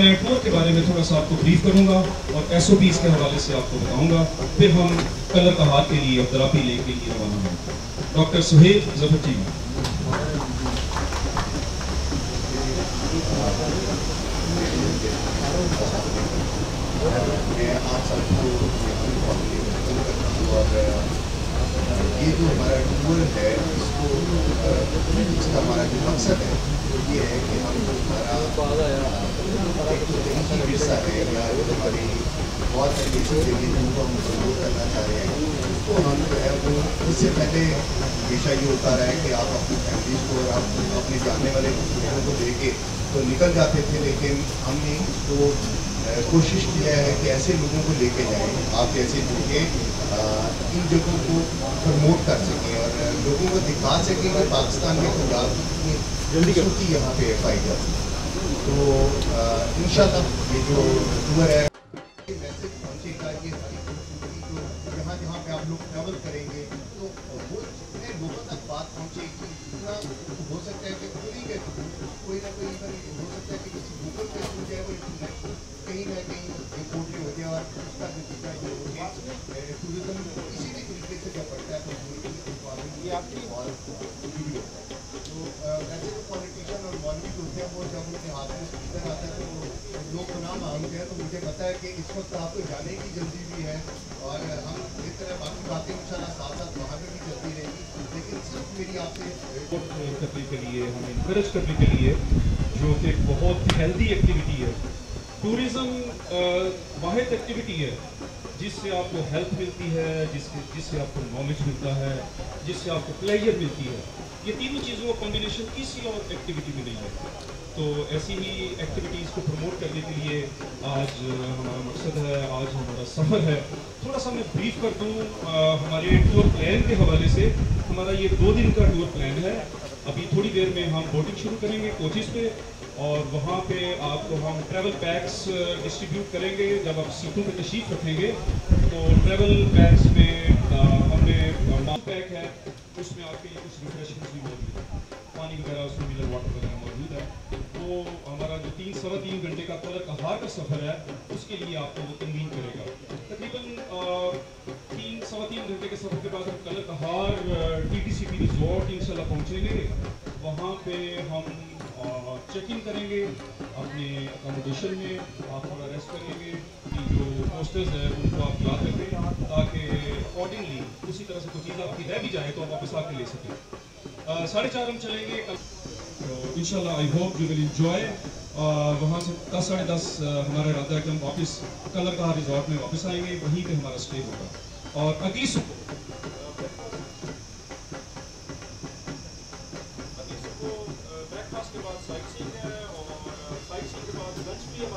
मैं टूर के बारे में थोड़ा सा आपको ब्रीफ करूँगा और एस के हवाले से आपको बताऊँगा। फिर हम कलर कहार के लिए अब्दुल्लापी लेक के लिए रवाना होंगे। डॉक्टर सुहेब ज़फ़र जी ये जो हमारा टूर है, इसको इसका हमारा जो मकसद है ये है कि हम तो विरसा है या हमारी बहुत सारी ऐसी जगह जिनको हम प्रमोट करना चाह रहे हैं उसको हम जो है वो इससे पहले हमेशा ये होता रहा है कि आप अपनी फैमिलीज़ को और आप अपने जानने वाले लोगों को लेके तो निकल जाते थे लेकिन हमने इसको कोशिश किया है कि ऐसे लोगों को लेके जाएँ आप जैसे जो इन जगहों को प्रमोट कर सकें और लोगों को दिखा सकें कि पाकिस्तान में पंजाब की जल्दी की यहाँ पे एफ़ आई है तो इन ये जो टूर है मैसेज पहुँचेगा ये जो जहाँ जहाँ पे आप लोग ट्रैवल करेंगे तो वो जितने लोगों तक बात पहुँचेगी, इतना हो सकता है कि कोई ना कोई हो सकता है कि किसी गूगल पे सुन जाए वो इंटरनेशनल कहीं ना कहीं रिपोर्ट हो गया और उसका नतीजा ये हो गया टूरिज़्म किसी भी तरीके से जब बढ़ता है तो ये आपकी और वीडियो तो वैसे तो पॉलिटिशियन और मौलवी होते हैं वो जब उनके हाथ में स्पीकर आता है तो लोग गुनाह मांगते हैं तो मुझे पता है कि इस वक्त आपको जाने की जल्दी भी है और हम इस तरह बाकी बातें इंशाल्लाह साथ साथ वहाँ पर भी चलती रहेगी। लेकिन सिर्फ़ मेरी आपसे करने के लिए, हमें इनक्रेज करने के लिए, जो कि बहुत हेल्दी एक्टिविटी है। टूरिज़्म वाहिद एक्टिविटी है। जिससे आपको हेल्प मिलती है, जिससे जिससे आपको नॉलेज मिलता है, जिससे आपको प्लेजर मिलती है, ये तीनों चीज़ों का कॉम्बिनेशन किसी और एक्टिविटी में नहीं है। तो ऐसी ही एक्टिविटीज़ को प्रमोट करने के लिए आज हमारा मकसद है, आज हमारा सफ़र है। थोड़ा सा मैं ब्रीफ कर दूँ हमारे टूर प्लान के हवाले से। हमारा ये दो दिन का टूर प्लान है। अभी थोड़ी देर में हम बोटिंग शुरू करेंगे कोचिज़ पे। और वहाँ पे आपको हम ट्रैवल पैक्स डिस्ट्रीब्यूट करेंगे। जब आप सीटों पे तशरीफ़ रखेंगे तो ट्रैवल पैक्स में हमने माउंट पैक है, उसमें आपके लिए कुछ रिफ्रेशमेंट्स भी मौजूद है। पानी वगैरह उसमें मिनरल वाटर वगैरह मौजूद है। तो हमारा जो तीन, सवा तीन घंटे का कलर कहार का सफ़र है, उसके लिए आपको वो कन्वीन करेगा। तकरीबन तीन, सवा तीन घंटे के सफ़र के बाद हम Kallar Kahar T T C P resort इन पहुँचेंगे। वहाँ पर हम चेक इन करेंगे, अपने अकोमोडेशन में, आप थोड़ा रेस्ट करेंगे जो पोस्टर्स है, उनको आप याद रखें, ताकि अकॉर्डिंगली उसी तरह से कोई चीज़ आपकी रह भी जाए तो आप वापस आके ले सकें। साढ़े चार हम चलेंगे तो इन I hope you will enjoy वहाँ से दस, साढ़े दस हमारा इरादा है कि हम वापस कलर का रिजॉर्ट में वापस आएँगे, वहीं पे हमारा स्टे होगा। और अगली सुबह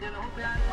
हाँ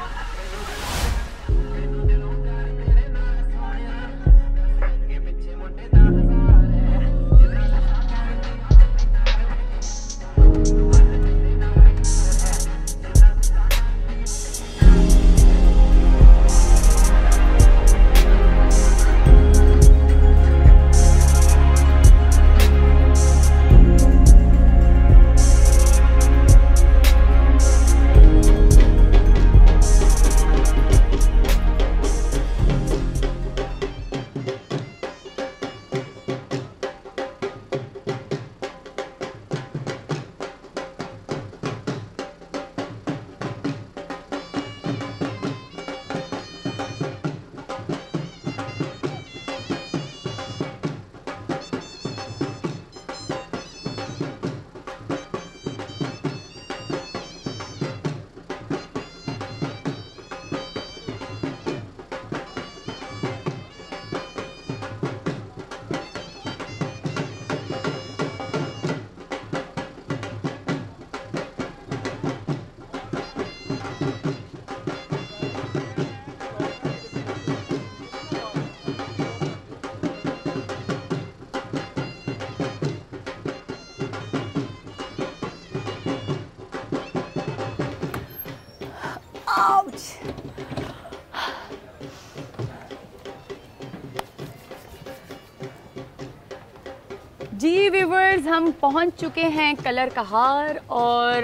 जी व्यूवर्स हम पहुँच चुके हैं कलर कहार और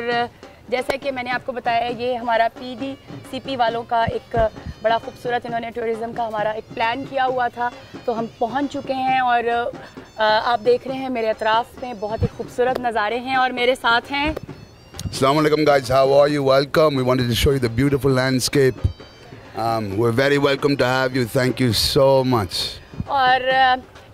जैसा कि मैंने आपको बताया ये हमारा पीडी सीपी वालों का एक बड़ा खूबसूरत इन्होंने टूरिज़्म का हमारा एक प्लान किया हुआ था तो हम पहुँच चुके हैं और आप देख रहे हैं मेरे अतराफ़ में बहुत ही खूबसूरत नज़ारे हैं और मेरे साथ हैं Assalamu alaikum, guys. How are you? Welcome. We wanted to show you the beautiful landscape. Um, we're very welcome to have you. Thank you so much. और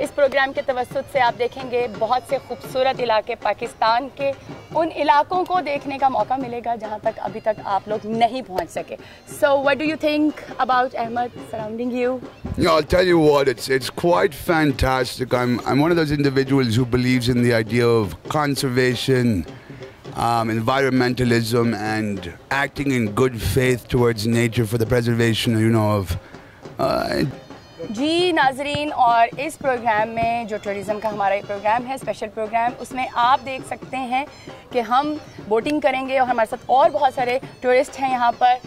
इस प्रोग्राम के तवसत से आप देखेंगे बहुत से खूबसूरत इलाके पाकिस्तान के उन इलाकों को देखने का मौका मिलेगा जहाँ तक अभी तक आप लोग नहीं पहुँच सके so what do you think about Ahmed surrounding you Yeah, I'll tell you what. It's it's quite fantastic. I'm I'm one of those individuals who believes in the idea of conservation, um, environmentalism, and acting in good faith towards nature for the preservation, you know, of. Uh, जी, नाजरीन, और इस programme में जो tourism का हमारा एक programme है स्पेशल प्रोग्राम, उसमें आप देख सकते हैं कि हम बोटिंग करेंगे और हमारे साथ और बहुत सारे टूरिस्ट हैं यहाँ पर।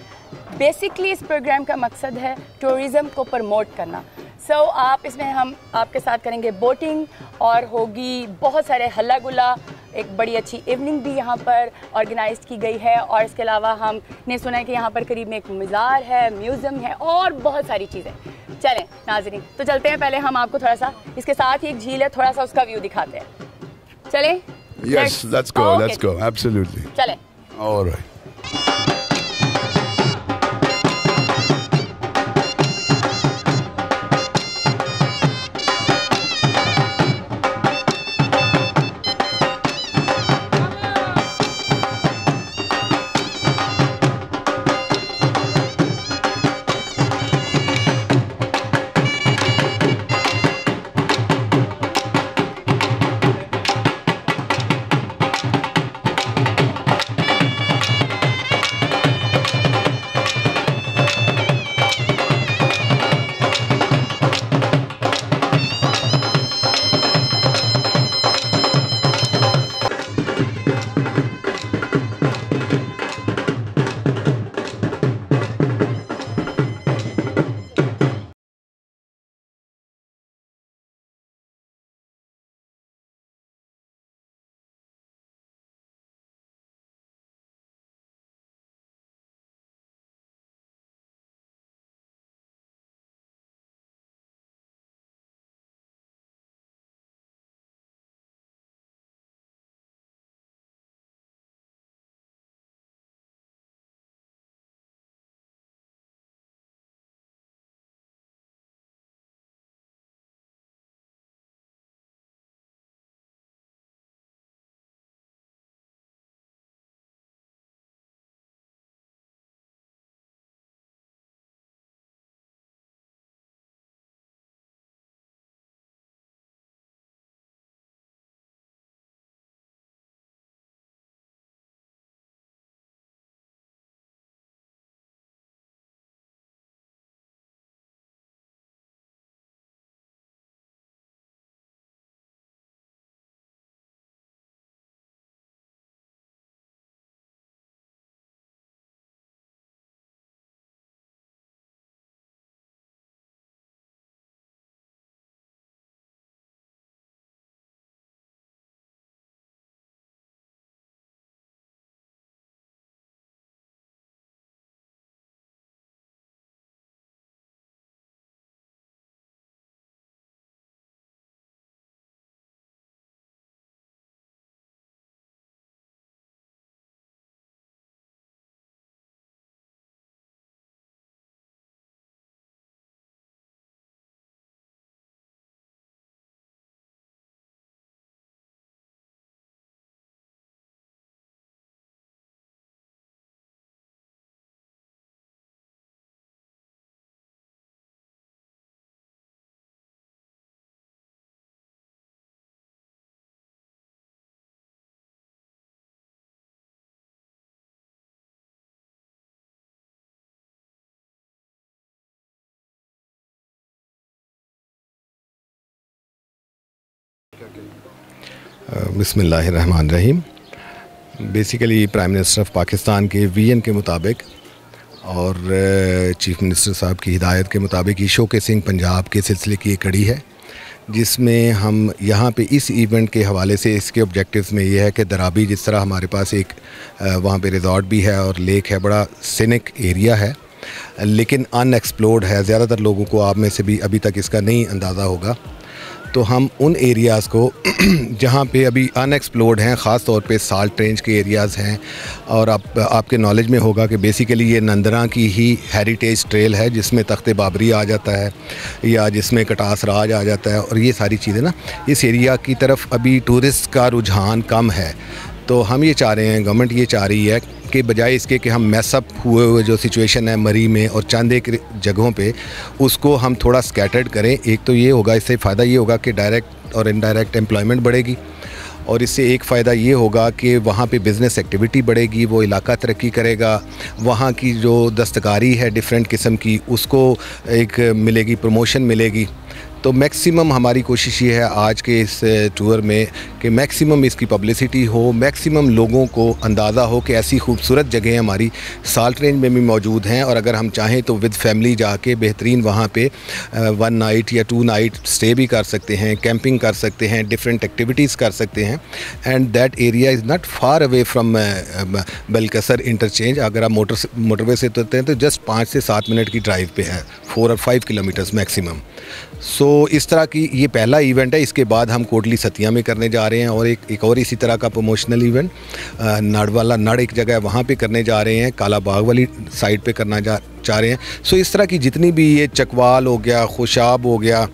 बेसिकली इस प्रोग्राम का मकसद है टूरिज़्म को प्रमोट करना सो so, आप इसमें हम आपके साथ करेंगे बोटिंग और होगी बहुत सारे हल्ला गुला एक बड़ी अच्छी इवनिंग भी यहाँ पर ऑर्गेनाइज की गई है और इसके अलावा हमने सुना है कि यहाँ पर करीब में एक मज़ार है म्यूज़ियम है और बहुत सारी चीज़ें चलें नाजरीन तो चलते हैं पहले हम आपको थोड़ा सा इसके साथ ही एक झील है थोड़ा सा उसका व्यू दिखाते हैं चलें yes, let's go. Okay. Let's go. Absolutely. चलें All right. बिसमीम basically prime minister of Pakistan के वीएन के मुताबिक और चीफ मिनिस्टर साहब की हिदायत के मुताबिक ये शो केसिंग पंजाब के सिलसिले की एक कड़ी है, जिसमें हम यहाँ पे इस इवेंट के हवाले से इसके ऑब्जेक्टिव्स में ये है कि दराबी जिस तरह हमारे पास एक वहाँ पे रिजॉर्ट भी है और लेक है, बड़ा सिनिक एरिया है, लेकिन अनएक्सप्लोर्ड है, ज़्यादातर लोगों को आप में से भी अभी तक इसका नहीं अंदाज़ा होगा। तो हम उन एरियाज़ को जहाँ पे अभी अनएक्सप्लोर्ड हैं, ख़ास तौर पे साल्ट रेंज के एरियाज़ हैं, और आप, आपके नॉलेज में होगा कि बेसिकली ये नंदरा की ही हेरिटेज ट्रेल है, जिसमें तख्त बाबरी आ जाता है, या जिसमें कटास राज आ जाता है, और ये सारी चीज़ें ना, इस एरिया की तरफ़ अभी टूरिस्ट का रुझान कम है। तो हम ये चाह रहे हैं गवर्नमेंट ये चाह रही है कि बजाय इसके कि हम मैसअप हुए हुए जो सिचुएशन है मरी में और चंद एक जगहों पे, उसको हम थोड़ा स्कैटर्ड करें। एक तो ये होगा, इससे फ़ायदा ये होगा कि डायरेक्ट और इनडायरेक्ट एम्प्लॉयमेंट बढ़ेगी और इससे एक फ़ायदा ये होगा कि वहाँ पे बिज़नेस एक्टिविटी बढ़ेगी, वो इलाका तरक्की करेगा। वहाँ की जो दस्तकारी है डिफरेंट किस्म की, उसको एक मिलेगी प्रमोशन मिलेगी। तो मैक्सिमम हमारी कोशिश ये है आज के इस टूर में कि मैक्सिमम इसकी पब्लिसिटी हो, मैक्सिमम लोगों को अंदाज़ा हो कि ऐसी खूबसूरत जगहें हमारी साल्ट रेंज में भी मौजूद हैं और अगर हम चाहें तो विद फैमिली जाके बेहतरीन वहाँ पे वन नाइट या टू नाइट स्टे भी कर सकते हैं कैंपिंग कर सकते हैं डिफरेंट एक्टिविटीज़ कर सकते हैं and that area is not far away from Balkassar interchange अगर आप मोटर मोटरवे से उतरते हैं तो जस्ट पाँच से सात मिनट की ड्राइव पर है फोर और five kilometres maximum so so, इस तरह की ये पहला इवेंट है। इसके बाद हम कोटली सतिया में करने जा रहे हैं और एक एक और इसी तरह का प्रमोशनल इवेंट नड़ वाला नड़ एक जगह है वहाँ पर करने जा रहे हैं। काला बाग वाली साइड पे करना जा चाह रहे हैं। सो इस तरह की जितनी भी ये चकवाल हो गया, खुशाब हो गया,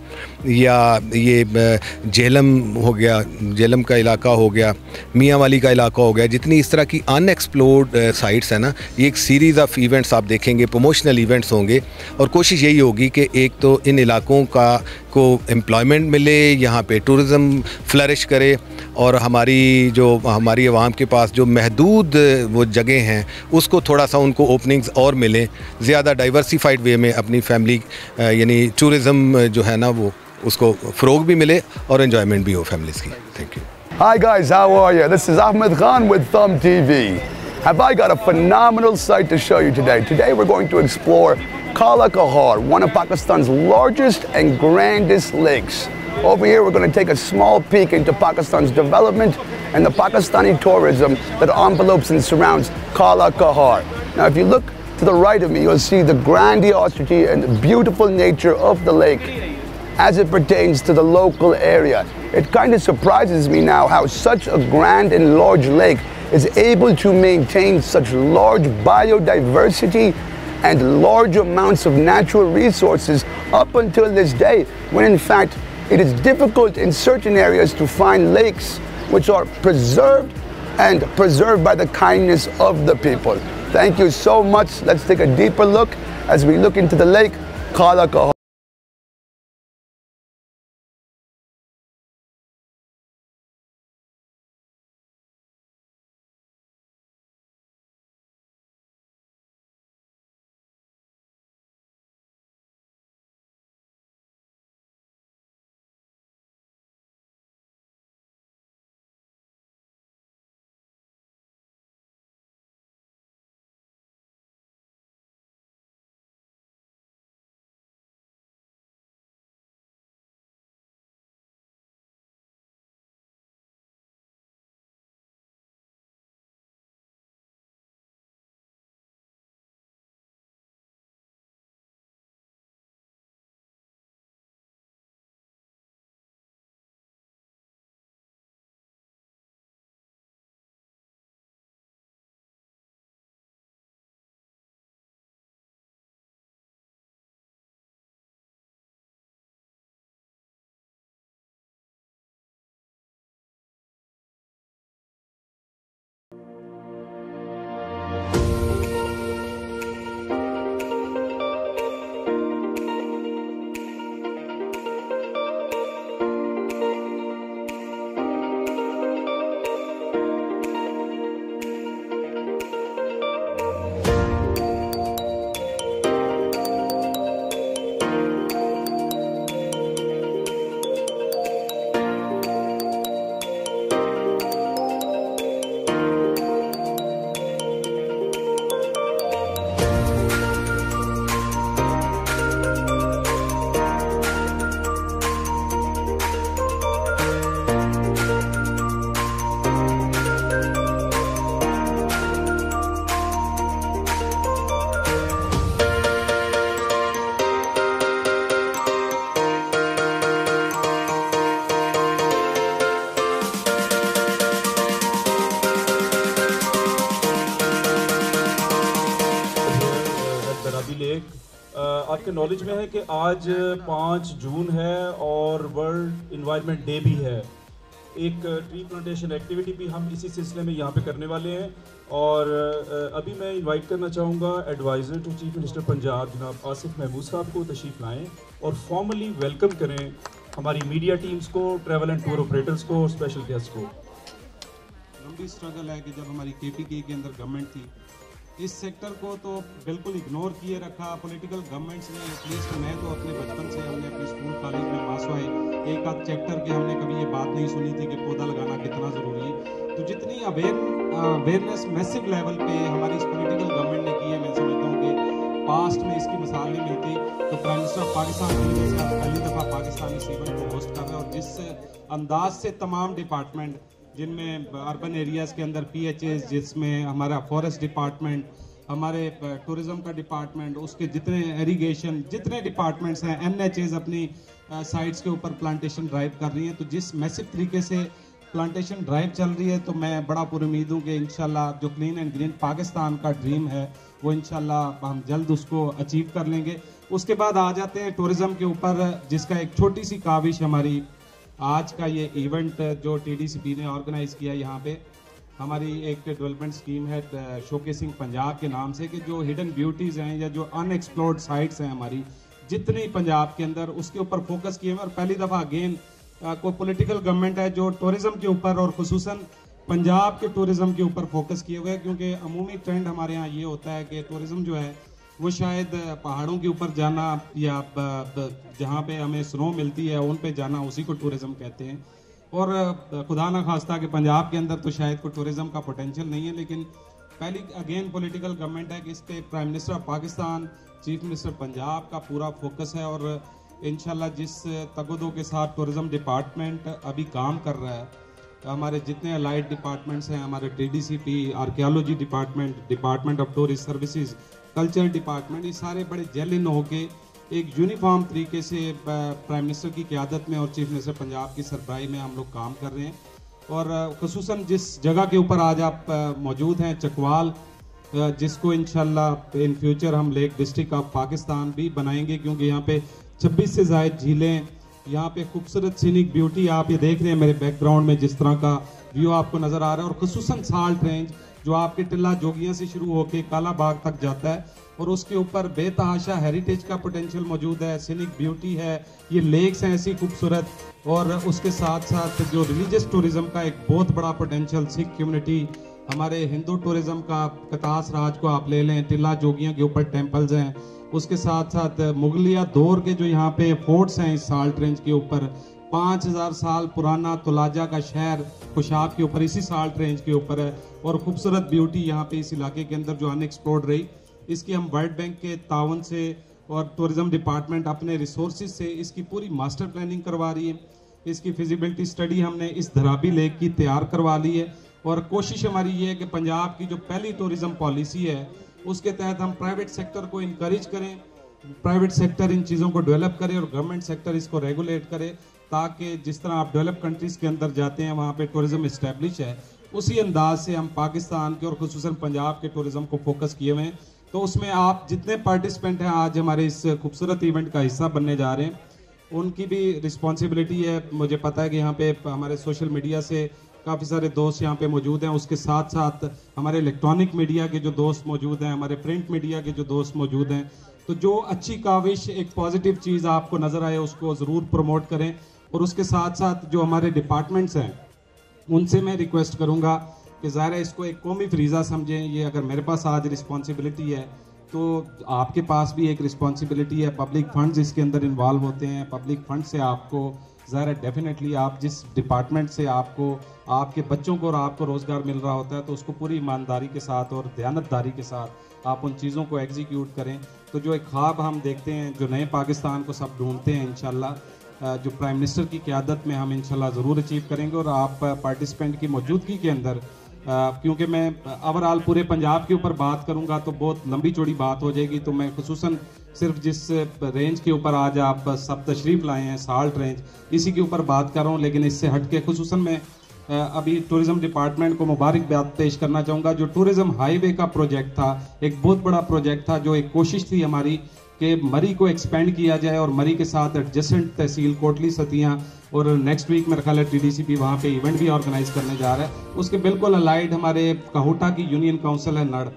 या ये झेलम हो गया, झेलम का इलाका हो गया, मियाँ वाली का इलाका हो गया, जितनी इस तरह की अनएक्सप्लोर्ड साइट्स हैं ना, ये एक सीरीज़ ऑफ़ इवेंट्स आप देखेंगे प्रमोशनल इवेंट्स होंगे, और कोशिश यही होगी कि एक तो इन इलाकों का, को एम्प्लॉयमेंट मिले, यहाँ पे टूरिज़म फ्लरिश करे, और हमारी जो, हमारी आवाम के पास जो महदूद, वो जगह हैं, उसको थोड़ा सा उनको ओपनिंग्स और मिलें। ज़्यादा डाइवर्सिफाइड वे में अपनी फैमिली यानी टूरिज़म जो है ना वो उसको फ़रोग भी मिले और इन्जॉयमेंट भी हो फैमिलीज़ की thank you Hi guys, how are you? This is Ahmed Khan with Thumb TV. Have I got a phenomenal site to show you today? Today we're going to explore Kala Kahar, one of Pakistan's largest and grandest lakes. Over here we're going to take a small peek into Pakistan's development and the Pakistani tourism that envelopes and surrounds Kala Kahar. Now if you look to the right of me, you'll see the grandiosity and beautiful nature of the lake as it pertains to the local area. It kind of surprises me now how such a grand and large lake is able to maintain such large biodiversity and large amounts of natural resources up until this day, when in fact it is difficult in certain areas to find lakes which are preserved and preserved by the kindness of the people. Thank you so much. Let's take a deeper look as we look into the lake, Kala Kahar. आपके knowledge में है कि आज पाँच जून है और world environment day भी है एक ट्री प्लांटेशन एक्टिविटी भी हम इसी सिलसिले में यहाँ पे करने वाले हैं और अभी मैं इनवाइट करना चाहूँगा adviser to chief minister Punjab जनाब आसिफ महमूद साहब को तशरीफ़ लाएँ और फॉर्मली वेलकम करें हमारी मीडिया टीम्स को ट्रैवल एंड टूर ऑपरेटर्स को और स्पेशल गेस्ट को लंबी स्ट्रगल है कि जब हमारी के के अंदर गवर्नमेंट थी इस सेक्टर को तो बिल्कुल इग्नोर किए रखा। पॉलिटिकल गवर्नमेंट्स ने एटलीस्ट मैं तो अपने बचपन से हमने अपने स्कूल कॉलेज में पास हुए। एक आध चैप्टर के हमने कभी ये बात नहीं सुनी थी कि पौधा लगाना कितना ज़रूरी है। तो जितनी अवेयर अवेयरनेस मैसिव लेवल पे हमारी इस पॉलिटिकल गवर्नमेंट ने की है, मैं समझता हूँ कि पास्ट में इसकी मिसाल नहीं मिलती। तो प्राइम मिनिस्टर ऑफ़ पाकिस्तान पहली दफ़ा पाकिस्तानी इवेंट को होस्ट कर रहे हैं और जिस अंदाज से तमाम डिपार्टमेंट जिनमें अर्बन एरियाज़ के अंदर पीएचएस जिसमें हमारा फॉरेस्ट डिपार्टमेंट हमारे टूरिज़्म का डिपार्टमेंट उसके जितने एरीगेशन जितने डिपार्टमेंट्स हैं एन एच एज अपनी साइट्स के ऊपर प्लांटेशन ड्राइव कर रही हैं। तो जिस मैसिव तरीके से प्लांटेशन ड्राइव चल रही है तो मैं बड़ा पुरुद हूँ कि इंशाल्लाह जो क्लीन एंड ग्रीन पाकिस्तान का ड्रीम है, वो इंशाल्लाह हम जल्द उसको अचीव कर लेंगे। उसके बाद आ जाते हैं टूरिज़्म के ऊपर, जिसका एक छोटी सी काविश हमारी आज का ये इवेंट जो टीडीसीपी ने ऑर्गेनाइज किया यहाँ पे, हमारी एक डेवलपमेंट स्कीम है शोकेसिंग पंजाब के नाम से कि जो हिडन ब्यूटीज़ हैं या जो अनएक्सप्लोर्ड साइट्स हैं हमारी, जितनी पंजाब के अंदर उसके ऊपर फोकस किए हुए और पहली दफ़ा अगेन कोई पॉलिटिकल गवर्नमेंट है जो टूरिज़्म के ऊपर और खसूस पंजाब के टूरिज़्म के ऊपर फोकस किए हुए हैं, क्योंकि अमूमी ट्रेंड हमारे यहाँ ये होता है कि टूरिज़्म जो है वो शायद पहाड़ों के ऊपर जाना या जहाँ पे हमें स्नो मिलती है, उन पे जाना उसी को टूरिज़्म कहते हैं। और खुदा ना खास्ता कि पंजाब के अंदर तो शायद कोई टूरिज़्म का पोटेंशियल नहीं है, लेकिन पहली अगेन पॉलिटिकल गवर्नमेंट है कि इस पर prime minister of Pakistan chief minister Punjab का पूरा फोकस है और इनशाला जिस तगदों के साथ टूरिज़म डिपार्टमेंट अभी काम कर रहा है, हमारे जितने अलाइड डिपार्टमेंट्स हैं, हमारे T D C P archaeology department department of tourist services culture department, ये सारे बड़े जेलिन होके एक यूनिफॉर्म तरीके से प्राइम मिनिस्टर की क्यादत में और चीफ मिनिस्टर पंजाब की सरबराही में हम लोग काम कर रहे हैं। और खसूस जिस जगह के ऊपर आज आप मौजूद हैं, चकवाल जिसको इनशाला इन फ्यूचर हम लेक डिस्ट्रिक्ट ऑफ़ पाकिस्तान भी बनाएँगे, क्योंकि यहाँ पे 26 से जायद झीलें, यहाँ पे खूबसूरत सीनिक ब्यूटी आप ये देख रहे हैं मेरे बैकग्राउंड में जिस तरह का व्यू आपको नज़र आ रहा है। और खसूस साल्ट रेंज जो आपके टिल्ला जोगिया से शुरू होकर काला बाग तक जाता है और उसके ऊपर बेतहाशा हेरिटेज का पोटेंशियल मौजूद है सीनिक ब्यूटी है, ये लेक्स हैं ऐसी खूबसूरत और उसके साथ साथ जो रिलीजियस टूरिज़्म का एक बहुत बड़ा पोटेंशियल सिख कम्युनिटी हमारे हिंदू टूरिज़्म का कतास राज को आप ले लें, टिल्ला जोगियों के ऊपर टेम्पल्स हैं, उसके साथ साथ मुगलिया दौर के जो यहाँ पे फोर्ट्स हैं इस साल्ट रेंज के ऊपर पाँच हज़ार साल पुराना तुलाजा का शहर खुशाब के ऊपर, इसी साल्ट रेंज के ऊपर है और खूबसूरत ब्यूटी यहाँ पे इस इलाके के अंदर जो अनएक्सप्लोर्ड रही। इसकी हम वर्ल्ड बैंक के तावन से और टूरिज़्म डिपार्टमेंट अपने रिसोर्सेज से इसकी पूरी मास्टर प्लानिंग करवा रही है। इसकी फिजिबिलिटी स्टडी हमने इस धराबी लेक की तैयार करवा ली है। और कोशिश हमारी ये है कि पंजाब की जो पहली टूरिज़्म पॉलिसी है, उसके तहत हम प्राइवेट सेक्टर को इनक्रेज करें प्राइवेट सेक्टर इन चीज़ों को डेवलप करे और गवर्नमेंट सेक्टर इसको रेगुलेट करे। ताकि जिस तरह आप डेवलप कंट्रीज़ के अंदर जाते हैं, वहाँ पे टूरिज़्म इस्टेब्लिश है, उसी अंदाज से हम पाकिस्तान के और खसूस पंजाब के टूरिज़्म को फोकस किए हुए हैं। तो उसमें आप जितने पार्टिसिपेंट हैं, आज हमारे इस खूबसूरत इवेंट का हिस्सा बनने जा रहे हैं। उनकी भी रिस्पॉन्सिबिलिटी है। मुझे पता है कि यहाँ पे हमारे सोशल मीडिया से काफ़ी सारे दोस्त यहाँ पे मौजूद हैं। उसके साथ साथ हमारे इलेक्ट्रॉनिक मीडिया के जो दोस्त मौजूद हैं, हमारे प्रिंट मीडिया के जो दोस्त मौजूद हैं। तो जो अच्छी काविश, एक पॉजिटिव चीज़ आपको नज़र आए, उसको ज़रूर प्रमोट करें। और उसके साथ साथ जो हमारे डिपार्टमेंट्स हैं, उनसे मैं रिक्वेस्ट करूँगा कि ज़ाहिर है इसको एक कौमी फ्रीज़ा समझें। ये अगर मेरे पास आज रिस्पॉन्सिबिलिटी है तो आपके पास भी एक रिस्पॉन्सिबिलिटी है। पब्लिक फंड्स इसके अंदर इन्वॉल्व होते हैं। पब्लिक फंड से आपको, ज़ाहिर है डेफिनेटली आप जिस डिपार्टमेंट से आपको, आपके बच्चों को और आपको रोज़गार मिल रहा होता है तो उसको पूरी ईमानदारी के साथ और दयानतदारी के साथ आप उन चीज़ों को एग्जीक्यूट करें। तो जो एक ख्वाब हम देखते हैं, जो नए पाकिस्तान को सब ढूंढते हैं इन जो प्राइम मिनिस्टर की क्यादत में हम इंशाल्लाह ज़रूर अचीव करेंगे और आप पार्टिसिपेंट की मौजूदगी के अंदर क्योंकि मैं ओवरऑल पूरे पंजाब के ऊपर बात करूँगा तो बहुत लंबी चौड़ी बात हो जाएगी तो मैं खसूस सिर्फ़ जिस रेंज के ऊपर आज आप सब तशरीफ़ लाए हैं साल्ट रेंज इसी के ऊपर बात कर रहा हूँ, लेकिन इससे हट के खसूस मैं अभी टूरिज़्म डिपार्टमेंट को मुबारकबाद पेश करना चाहूँगा, जो टूरिज़्म हाईवे का प्रोजेक्ट था, एक बहुत बड़ा प्रोजेक्ट था, जो एक कोशिश थी हमारी कि मरी को एक्सपेंड किया जाए और मरी के साथ एडजस्टेंट तहसील कोटली, सतियाँ और नेक्स्ट वीक मेरा ख्याल है टी डी वहाँ पे इवेंट भी ऑर्गेनाइज करने जा रहा है। उसके बिल्कुल अलाइड हमारे कहोटा की यूनियन काउंसिल है नड़।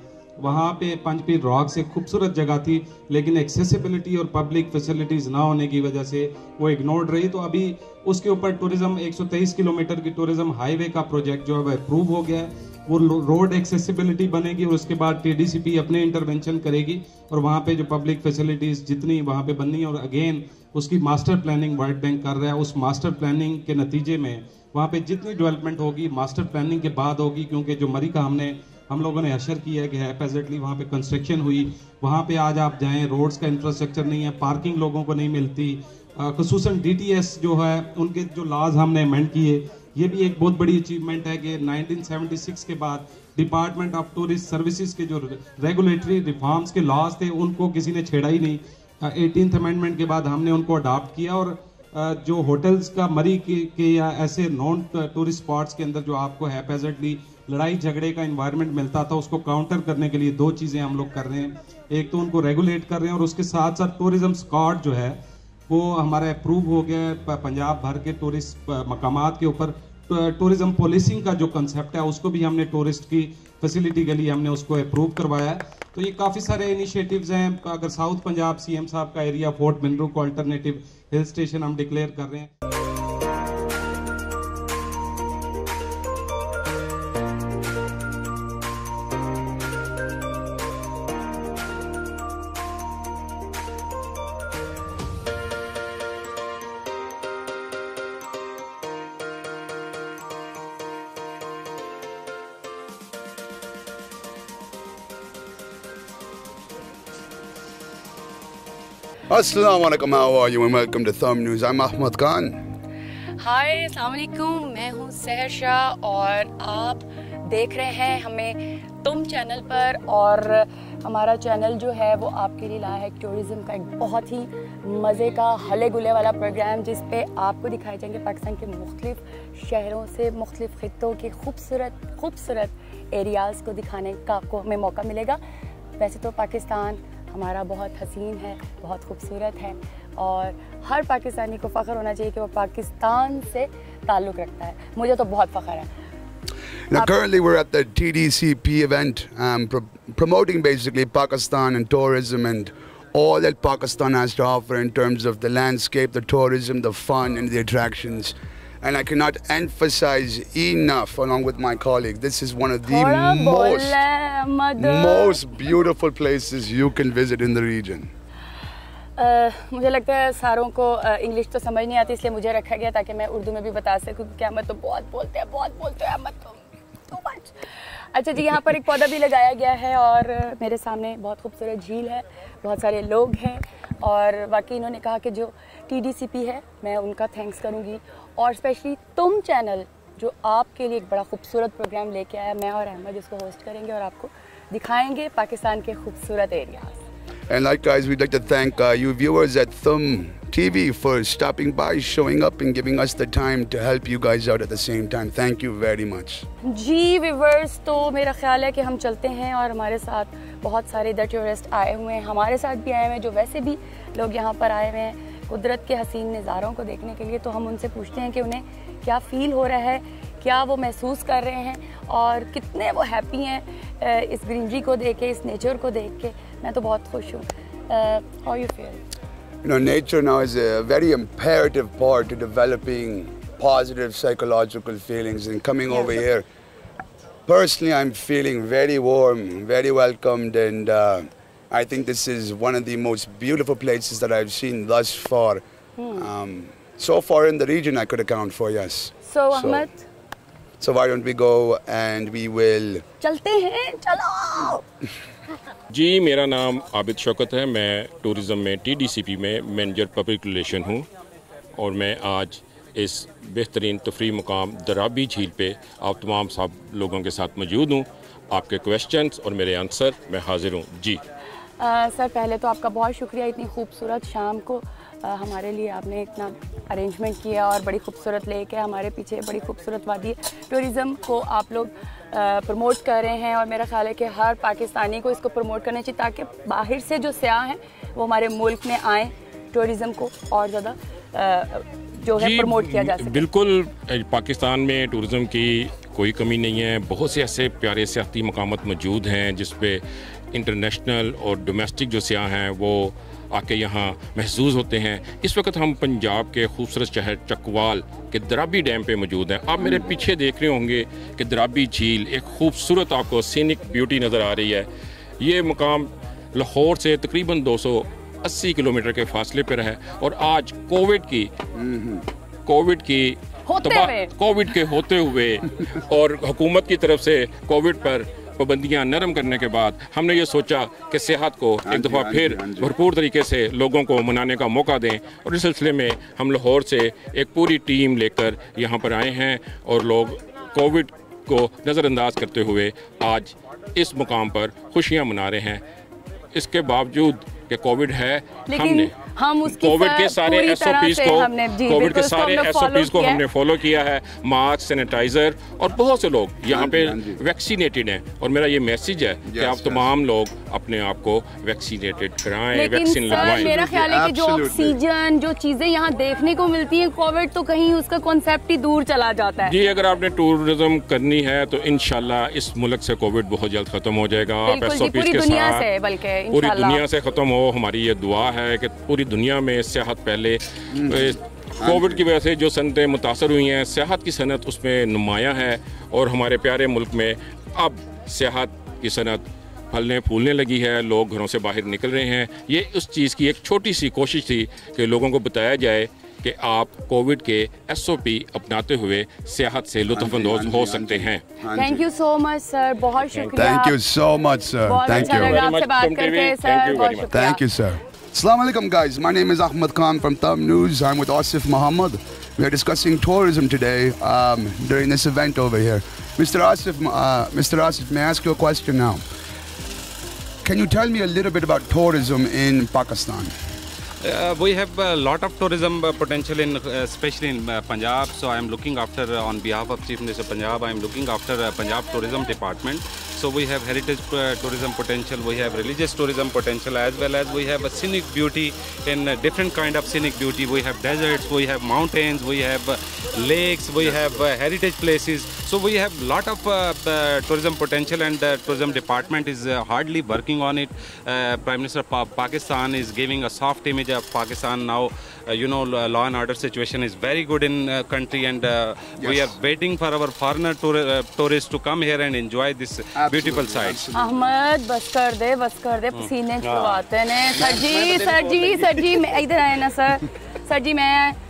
वहाँ पे पंचपीर रॉक से खूबसूरत जगह थी, लेकिन एक्सेसिबिलिटी और पब्लिक फैसिलिटीज़ ना होने की वजह से वो इग्नोर्ड रही। तो अभी उसके ऊपर टूरिज़्म 123 किलोमीटर की टूरिज़्म हाईवे का प्रोजेक्ट जो है वह अप्रूव हो गया है। वो रोड एक्सेसिबिलिटी बनेगी और उसके बाद टीडीसीपी अपने इंटरवेंशन करेगी और वहाँ पे जो पब्लिक फैसिलिटीज़ जितनी वहाँ पे बननी है और अगेन उसकी मास्टर प्लानिंग वर्ल्ड बैंक कर रहा है। उस मास्टर प्लानिंग के नतीजे में वहाँ पे जितनी डेवलपमेंट होगी मास्टर प्लानिंग के बाद होगी, क्योंकि जो मरी का हमने, हम लोगों ने अशर किया है कि हैपेजेटली वहाँ पे कंस्ट्रक्शन हुई। वहाँ पे आज आप जाएँ रोड्स का इंफ्रास्ट्रक्चर नहीं है पार्किंग लोगों को नहीं मिलती। खसूस डी जो है, उनके जो लाज हमने अमेंड किए ये भी एक बहुत बड़ी अचीवमेंट है कि 1976 के बाद डिपार्टमेंट ऑफ़ टूरिस्ट सर्विसेज़ के जो रेगुलेटरी रिफॉर्म्स के लॉज थे उनको किसी ने छेड़ा ही नहीं। एटीन अमेंडमेंट के बाद हमने उनको अडॉप्ट किया और जो होटल्स का मरी के, के या ऐसे नॉन टूरिस्ट स्पॉट्स के अंदर जो आपको हैपेजेटली लड़ाई झगड़े का इन्वायरमेंट मिलता था उसको काउंटर करने के लिए दो चीज़ें हम लोग कर रहे हैं। एक तो उनको रेगुलेट कर रहे हैं और उसके साथ साथ टूरिज़्म स्कॉट जो है वो हमारा अप्रूव हो गया है पंजाब भर के टूरिस्ट मकाम के ऊपर। टूरिज़्म पॉलिसिंग का जो कंसेप्ट है, उसको भी हमने टूरिस्ट की फैसिलिटी के लिए हमने उसको अप्रूव करवाया तो ये काफ़ी सारे इनिशिएटिव्स हैं। अगर साउथ पंजाब सीएम साहब का एरिया फोर्ट मिनरू को अल्टरनेटिव हिल स्टेशन हम डिक्लेयर कर रहे हैं। Assalamu alaikum, how are you? And welcome to Thumb News. I'm Ahmad Khan. हाय अस्सलाम मैं हूँ सहर शाह और आप देख रहे हैं हमें तुम चैनल पर और हमारा चैनल जो है वो आपके लिए लाया है टूरिज़्म का एक बहुत ही मज़े का हले गुले वाला प्रोग्राम जिस पे आपको दिखाए जाएँगे पाकिस्तान के मुख्तलिफ़ शहरों से मुख्तलिफ़ ख़त्ों के खूबसूरत खूबसूरत एरियाज़ को दिखाने का आपको हमें मौका मिलेगा वैसे तो पाकिस्तान हमारा बहुत हसीन है बहुत खूबसूरत है और हर पाकिस्तानी को फ़ख्र होना चाहिए कि वो पाकिस्तान से ताल्लुक़ रखता है मुझे तो बहुत फ़ख्र है Now, currently, we're at the TDCP event, um, pro promoting basically Pakistan and tourism and all that Pakistan has to offer in terms of the landscape, the tourism, the fun, and the attractions. And I cannot emphasize enough, along with my colleague, this is one of the most, most beautiful places you can visit in the region. Uh, मुझे लगता है सारों को English uh, तो समझ नहीं आती इसलिए मुझे रखा गया ताकि मैं उर्दू में भी बता सकूँ कि अहमद तो बहुत बोलते हैं बहुत बोलते हैं अहमद तो टू मच अच्छा जी यहाँ पर एक पौधा भी लगाया गया है और मेरे सामने बहुत खूबसूरत झील है बहुत सारे लोग हैं और बाकी इन्होंने कहा कि जो टी है मैं उनका थैंक्स करूँगी और स्पेशली तुम चैनल जो आपके लिए एक बड़ा खूबसूरत प्रोग्राम लेके आया मैं और अहमद इसको होस्ट करेंगे और आपको दिखाएँगे पाकिस्तान के खूबसूरत areas And like guys, we'd like to thank uh, you viewers at Thumb TV for stopping by, showing up and giving us the time to help you guys out at the same time. Thank you very much. जी viewers तो मेरा ख्याल है कि हम चलते हैं और हमारे साथ बहुत सारे इधर टूरिस्ट आए हुए हैं हमारे साथ भी आए हुए हैं जो वैसे भी लोग यहाँ पर आए हुए हैं कुदरत के हसीन नज़ारों को देखने के लिए तो हम उनसे पूछते हैं कि उन्हें क्या फ़ील हो रहा है क्या वो महसूस कर रहे हैं और कितने वो हैप्पी हैं इस ग्रीनरी को देख के इस नेचर को देख के मैं तो बहुत खुश हूँ how you feel You know, nature now is a very imperative part to developing positive psychological feelings and coming over here. Personally, I'm feeling very warm, very welcomed, and uh, I think this is one of the most beautiful places that I've seen thus far. Hmm. Um, so far in the region, I could account for, yes. So, so, Ahmed? So why don't we go and we will... चलते हैं, चलो! जी मेरा नाम आबिद शौकत है मैं tourism में TDCP में manager public relation हूँ और मैं आज इस बेहतरीन तफरी मुकाम दराबी झील पे आप तमाम सब लोगों के साथ मौजूद हूँ आपके क्वेश्चंस और मेरे आंसर मैं हाजिर हूँ जी सर पहले तो आपका बहुत शुक्रिया इतनी खूबसूरत शाम को। आ, हमारे लिए आपने इतना अरेंजमेंट किया और बड़ी खूबसूरत लेक है हमारे पीछे बड़ी खूबसूरत वादी टूरिज़म को आप लोग प्रमोट कर रहे हैं और मेरा ख्याल है कि हर पाकिस्तानी को इसको प्रमोट करना चाहिए ताकि बाहर से जो सयाह हैं वो हमारे मुल्क में आए टूरिज़्म को और ज़्यादा जो है प्रमोट किया जा सके। बिल्कुल पाकिस्तान में टूरिज़म की कोई कमी नहीं है। बहुत से ऐसे प्यारे सियाती मकामत मौजूद हैं जिस पे इंटरनेशनल और डोमेस्टिक जो सियाह हैं वो आके यहाँ महसूस होते हैं। इस वक्त हम पंजाब के खूबसूरत शहर चकवाल के दराबी डैम पे मौजूद हैं। आप मेरे पीछे देख रहे होंगे कि दराबी झील एक खूबसूरत आपको सीनिक ब्यूटी नज़र आ रही है। ये मकाम लाहौर से तकरीबन 280 किलोमीटर के फासले पर है और आज कोविड की कोविड की। कोविड के होते हुए और हुकूमत की तरफ़ से कोविड पर पाबंदियाँ नरम करने के बाद हमने ये सोचा कि सेहत को एक दफ़ा हाँ फिर हाँ भरपूर तरीके से लोगों को मनाने का मौका दें और इस सिलसिले में हम लाहौर से एक पूरी टीम लेकर यहाँ पर आए हैं और लोग कोविड को नज़रअंदाज करते हुए आज इस मुकाम पर खुशियाँ मना रहे हैं। इसके बावजूद कि कोविड है लेकिन हमने हम उसकी कोविड के सारे पूरी एस तरह से को कोविड के सारे हमने एस follow को हमने फॉलो किया है। मास्क सैनिटाइजर और बहुत से लोग यहाँ पे हाँ वैक्सीनेटेड हैं। और मेरा ये मैसेज है कि आप तमाम लोग अपने आप को वैक्सीनेटेड कराएँ वैक्सीन लगवाएँ। मेरा ख्याल है कि जो ऑक्सीजन जो चीज़ें यहाँ देखने को मिलती हैं कोविड तो कहीं उसका कॉन्सेप्ट ही दूर चला जाता है। जी अगर आपने टूरिज़्म करनी है तो इनशाला इस मुल्क से कोविड बहुत जल्द खत्म हो जाएगा। आप के साथ पूरी दुनिया से ख़त्म हो। हमारी ये दुआ है कि पूरी दुनिया में सेहत पहले कोविड की वजह से जो सनतें मुतासर हुई हैं सेहत की सनत उसमें नुमाया है और हमारे प्यारे मुल्क में अब सेहत की सनत फलने फूलने लगी है लोग घरों से बाहर निकल रहे हैं। ये उस चीज़ की एक छोटी सी कोशिश थी कि लोगों को बताया जाए कि आप कोविड के एसओपी अपनाते हुए सेहत से लुत्फानंदोज हो सकते हैं। Thank you so much sir बहुत शुक्रिया। You. लगा Very आपसे much, बात Tum करके TV. Sir Assalamu alaikum guys, my name is Ahmad Khan from Thumb News. I'm with Asif Muhammad. We are discussing tourism today um, during this event over here. Mr. Asif, uh, Mr. Asif, may I ask you a question now? Can you tell me a little bit about tourism in Pakistan? Uh, we have a lot of tourism uh, potential in, uh, especially in uh, Punjab. So I am looking after, on behalf of Chief Minister Punjab, I am looking after uh, Punjab Tourism Department. So we have heritage uh, tourism potential, we have religious tourism potential, as well as we have a scenic beauty in different kind of scenic beauty. We have deserts, we have mountains, we have lakes, we have uh, heritage places. So we have a lot of uh, uh, tourism potential, and the tourism department is uh, hardly working on it. Uh, Prime Minister Pa- Pakistan is giving a soft image of Pakistan now. Uh, you know, law and order situation is very good in uh, country, and uh, yes. we are waiting for our foreigner tour, uh, tourists to come here and enjoy this absolutely, beautiful site. Ahmed, बस कर दे बस कर दे पसीने छुड़वाते ने sir ji sir ji sir ji इधर आए ना सर सर जी मैं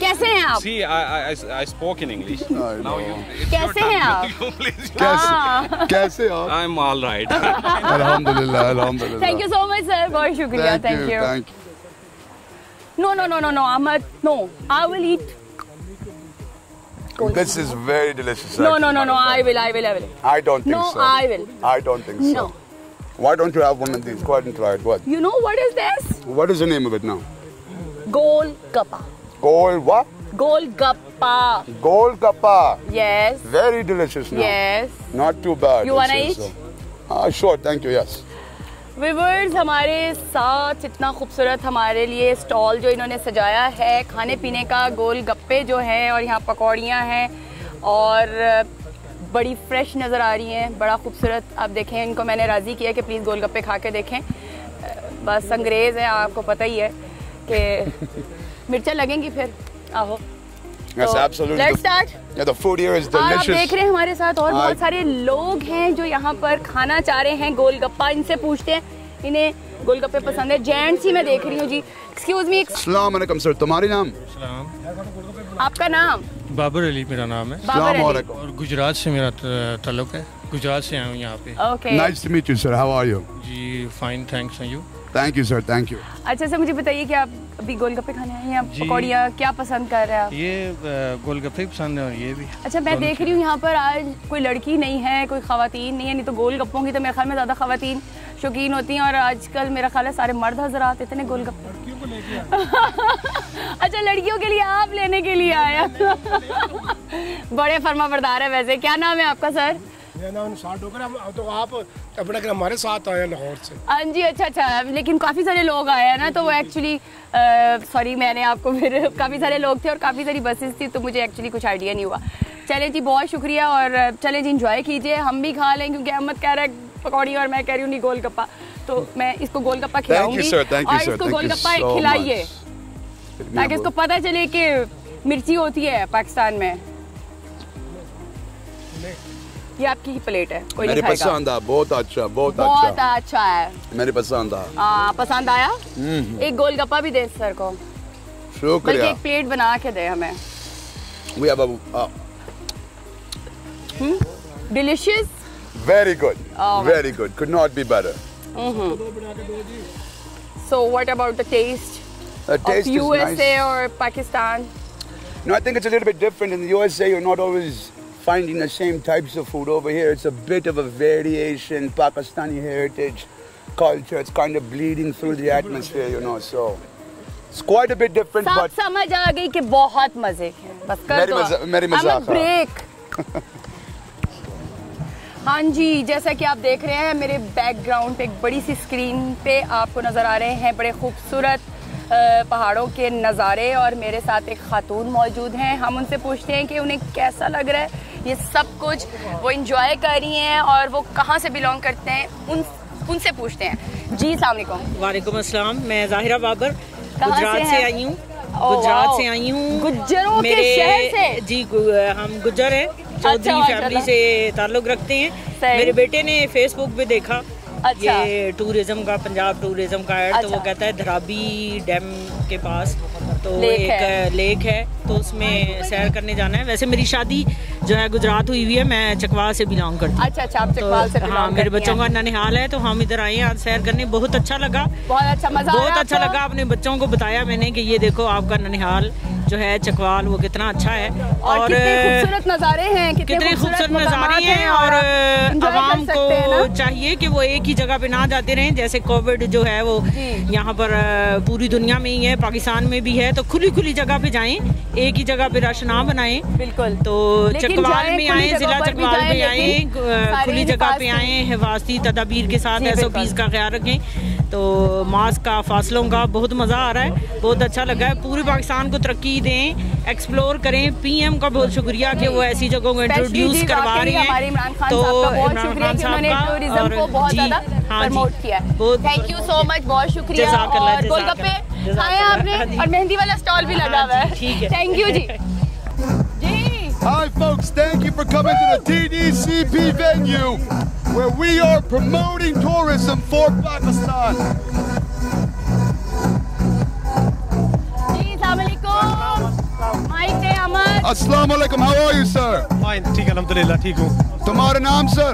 कैसे हैं आप See, I I, I, I spoke in English. Now you. कैसे हैं आप Please. कैसे कैसे आप I'm all right. अल्हम्दुलिल्लाह अल्हम्दुलिल्लाह thank you so much sir बहुत शुक्रिया Thank thank you, you thank you. No, no, no, no, no, Ahmad. No, I will eat. This is very delicious. No, actually. no, no, no. I will. I will. I will. I don't think No, so. I will. I don't think No. so. Why don't you have one of these? Go ahead and try it. What? You know what is this? What is the name of it now? Gol gappa. Gold what? Gol gappa. Gold kappa. Yes. Very delicious now. Yes. Not too bad. You wanna eat? so. Ah, sure. Thank you. Yes. Viewers हमारे साथ इतना खूबसूरत हमारे लिए stall जो इन्होंने सजाया है खाने पीने का गोल गप्पे जो हैं और यहाँ पकौड़ियाँ हैं और बड़ी फ्रेश नज़र आ रही हैं बड़ा खूबसूरत आप देखें इनको मैंने राज़ी किया कि प्लीज़ गोल गप्पे खा के देखें बस अंग्रेज़ हैं आपको पता ही है कि मिर्चा लगेंगी फिर। आहो। Yes, absolutely. Let's The- Yeah, the food here is और आप देख रहे हैं हमारे साथ और बहुत सारे लोग हैं जो यहाँ पर खाना चाह रहे हैं गोलगप्पा इनसे पूछते हैं। इन्हें गोलगप्पे पसंद है। जेंट्स ही मैं देख रही हूँ जी। Excuse me alaikum, sir. तुम्हारी नाम? आपका नाम? बाबर अली मेरा नाम है। बाबर अली। और गुजरात से मेरा त- ताल्लुक है। गुजरात से आया हूँ यहाँ पे। Okay Nice to meet you, sir. How are you? Ji fine thanks you Thank you, sir. Thank you. अच्छा सर मुझे बताइए कि आप अभी गोलगप्पे खाने आए हैं? या पकौड़ियाँ क्या पसंद कर रहे हैं आप? ये गोलगप्पे पसंद है और ये भी। अच्छा मैं देख रही हूँ यहाँ पर आज कोई लड़की नहीं है कोई खातन नहीं है नहीं तो गोलगप्पों की तो मेरे ख्याल में ज़्यादा खातन शौकीन होती हैं और आजकल मेरा ख्याल है सारे मर्द हजरात इतने गोलगप्पे। अच्छा लड़कियों के लिए आप लेने के लिए आया बड़े फर्मा बरदार है वैसे। क्या नाम है आपका सर? मेरा नाम अनुसार डोगर हम तो आप अपना कर हमारे साथ आए हैं लाहौर से। हाँ जी अच्छा अच्छा लेकिन काफ़ी सारे लोग आए हैं ना तो वो एक्चुअली सॉरी मैंने आपको फिर काफ़ी सारे लोग थे और काफ़ी सारी बसेस थी तो मुझे एक्चुअली कुछ आइडिया नहीं हुआ। चले जी बहुत शुक्रिया और चले जी इंजॉय कीजिए। हम भी खा लें क्योंकि अहमद कह रहा है पकौड़ी और मैं कह रही हूँ नहीं गोलगप्पा। तो मैं इसको गोलगप्पा खिलाऊँगी और इसको गोलगप्पा खिलाइए ताकि इसको पता चले कि मिर्ची होती है पाकिस्तान में। ये आपकी ही प्लेट है कोई मेरे पसंद आ बहुत अच्छा बहुत अच्छा बहुत अच्छा। है। मेरे पसंद आ। पसंद आया? एक गोलगप्पा भी दे सर को। शुक्रिया। एक प्लेट बना के दे हमें। We have a delicious very good very good could not be better so what about the taste the taste USA और Pakistan no I think it's a little bit different in the USA you are not always finding the same types of food. Over here, it's a bit of a variation, Pakistani heritage, culture. It's kind of bleeding through the atmosphere, you know. So it's quite a bit different, सब but समझ आ गई कि बहुत मजे के हैं। बस कर मेरी दो मजा- मेरी मजाक है। ब्रेक हाँ जी जैसा कि आप देख रहे हैं मेरे बैकग्राउंड पे एक बड़ी सी स्क्रीन पे आपको नज़र आ रहे हैं बड़े खूबसूरत अ, पहाड़ों के नज़ारे और मेरे साथ एक खातून मौजूद हैं। हम उनसे पूछते हैं कि उन्हें कैसा लग रहा है? ये सब कुछ वो इंजॉय कर रही हैं और वो कहाँ से बिलोंग करते हैं? उन उनसे पूछते हैं। जी सलामकुम वालेकुम। अस्सलाम मैं जाहिरा बाबर गुजरात से से आई हूँ। गुजरात से आई हूँ। गुज्जरों के शहर से? जी हम गुज्जर हैं। चौधरी माशाल्लाह। फैमिली से ताल्लुक रखते हैं। मेरे बेटे ने फेसबुक पे देखा। अच्छा। ये टूरिज़्म का पंजाब टूरिज़्म का ऐड तो वो अच्छा। कहता है धराबी डैम के पास। तो लेक एक है। लेक है तो उसमें सैर करने जाना है। वैसे मेरी शादी जो है गुजरात हुई हुई है मैं चकवाल से बिलोंग करती हूँ। अच्छा अच्छा आप चकवाल से तो, हाँ मेरे बच्चों का ननिहाल है तो हम इधर आए हैं आज सैर करने। बहुत अच्छा लगा। बहुत अच्छा मज़ा बहुत अच्छा लगा अपने बच्चों को बताया मैंने कि ये देखो आपका ननिहाल जो है चकवाल वो कितना अच्छा है। और, कितने खूबसूरत नज़ारे हैं कितने खूबसूरत नज़ारे हैं और आवाम को चाहिए कि वो एक ही जगह पे ना जाते रहें जैसे कोविड जो है वो यहाँ पर पूरी दुनिया में ही है पाकिस्तान में भी है तो खुली खुली जगह पे जाएँ एक ही जगह पे रश ना बनाएँ। बिल्कुल। तो चकवाल में आए जिला चकवाल में आए खुली जगह पे आए हिफाजती तदाबीर के साथ एस। का ख्याल रखें। तो मास्क का फासलों का बहुत मज़ा आ रहा है बहुत अच्छा लगा है। पूरे पाकिस्तान को तरक्की दें एक्सप्लोर करें। पीएम का बहुत शुक्रिया कि वो ऐसी जगहों को इंट्रोड्यूस करवा रहे हैं। तो इमरान खान साहब का और जी, हाँ जी, बहुत थैंक यू सो मच बहुत शुक्रिया और गोलगप्पे खाए आपने हाँ और मेहंदी वाला स्टॉल भी लगा हुआ है। है। थैंक यू जी। Hi, folks. Thank you for coming to the TDCP venue. Where we are promoting tourism for Pakistan. अस्सलाम वालेकुम. How are you, sir? Fine ठीक अल्हम्दुलिल्लाह ठीक हूँ। तुम्हारा नाम, sir?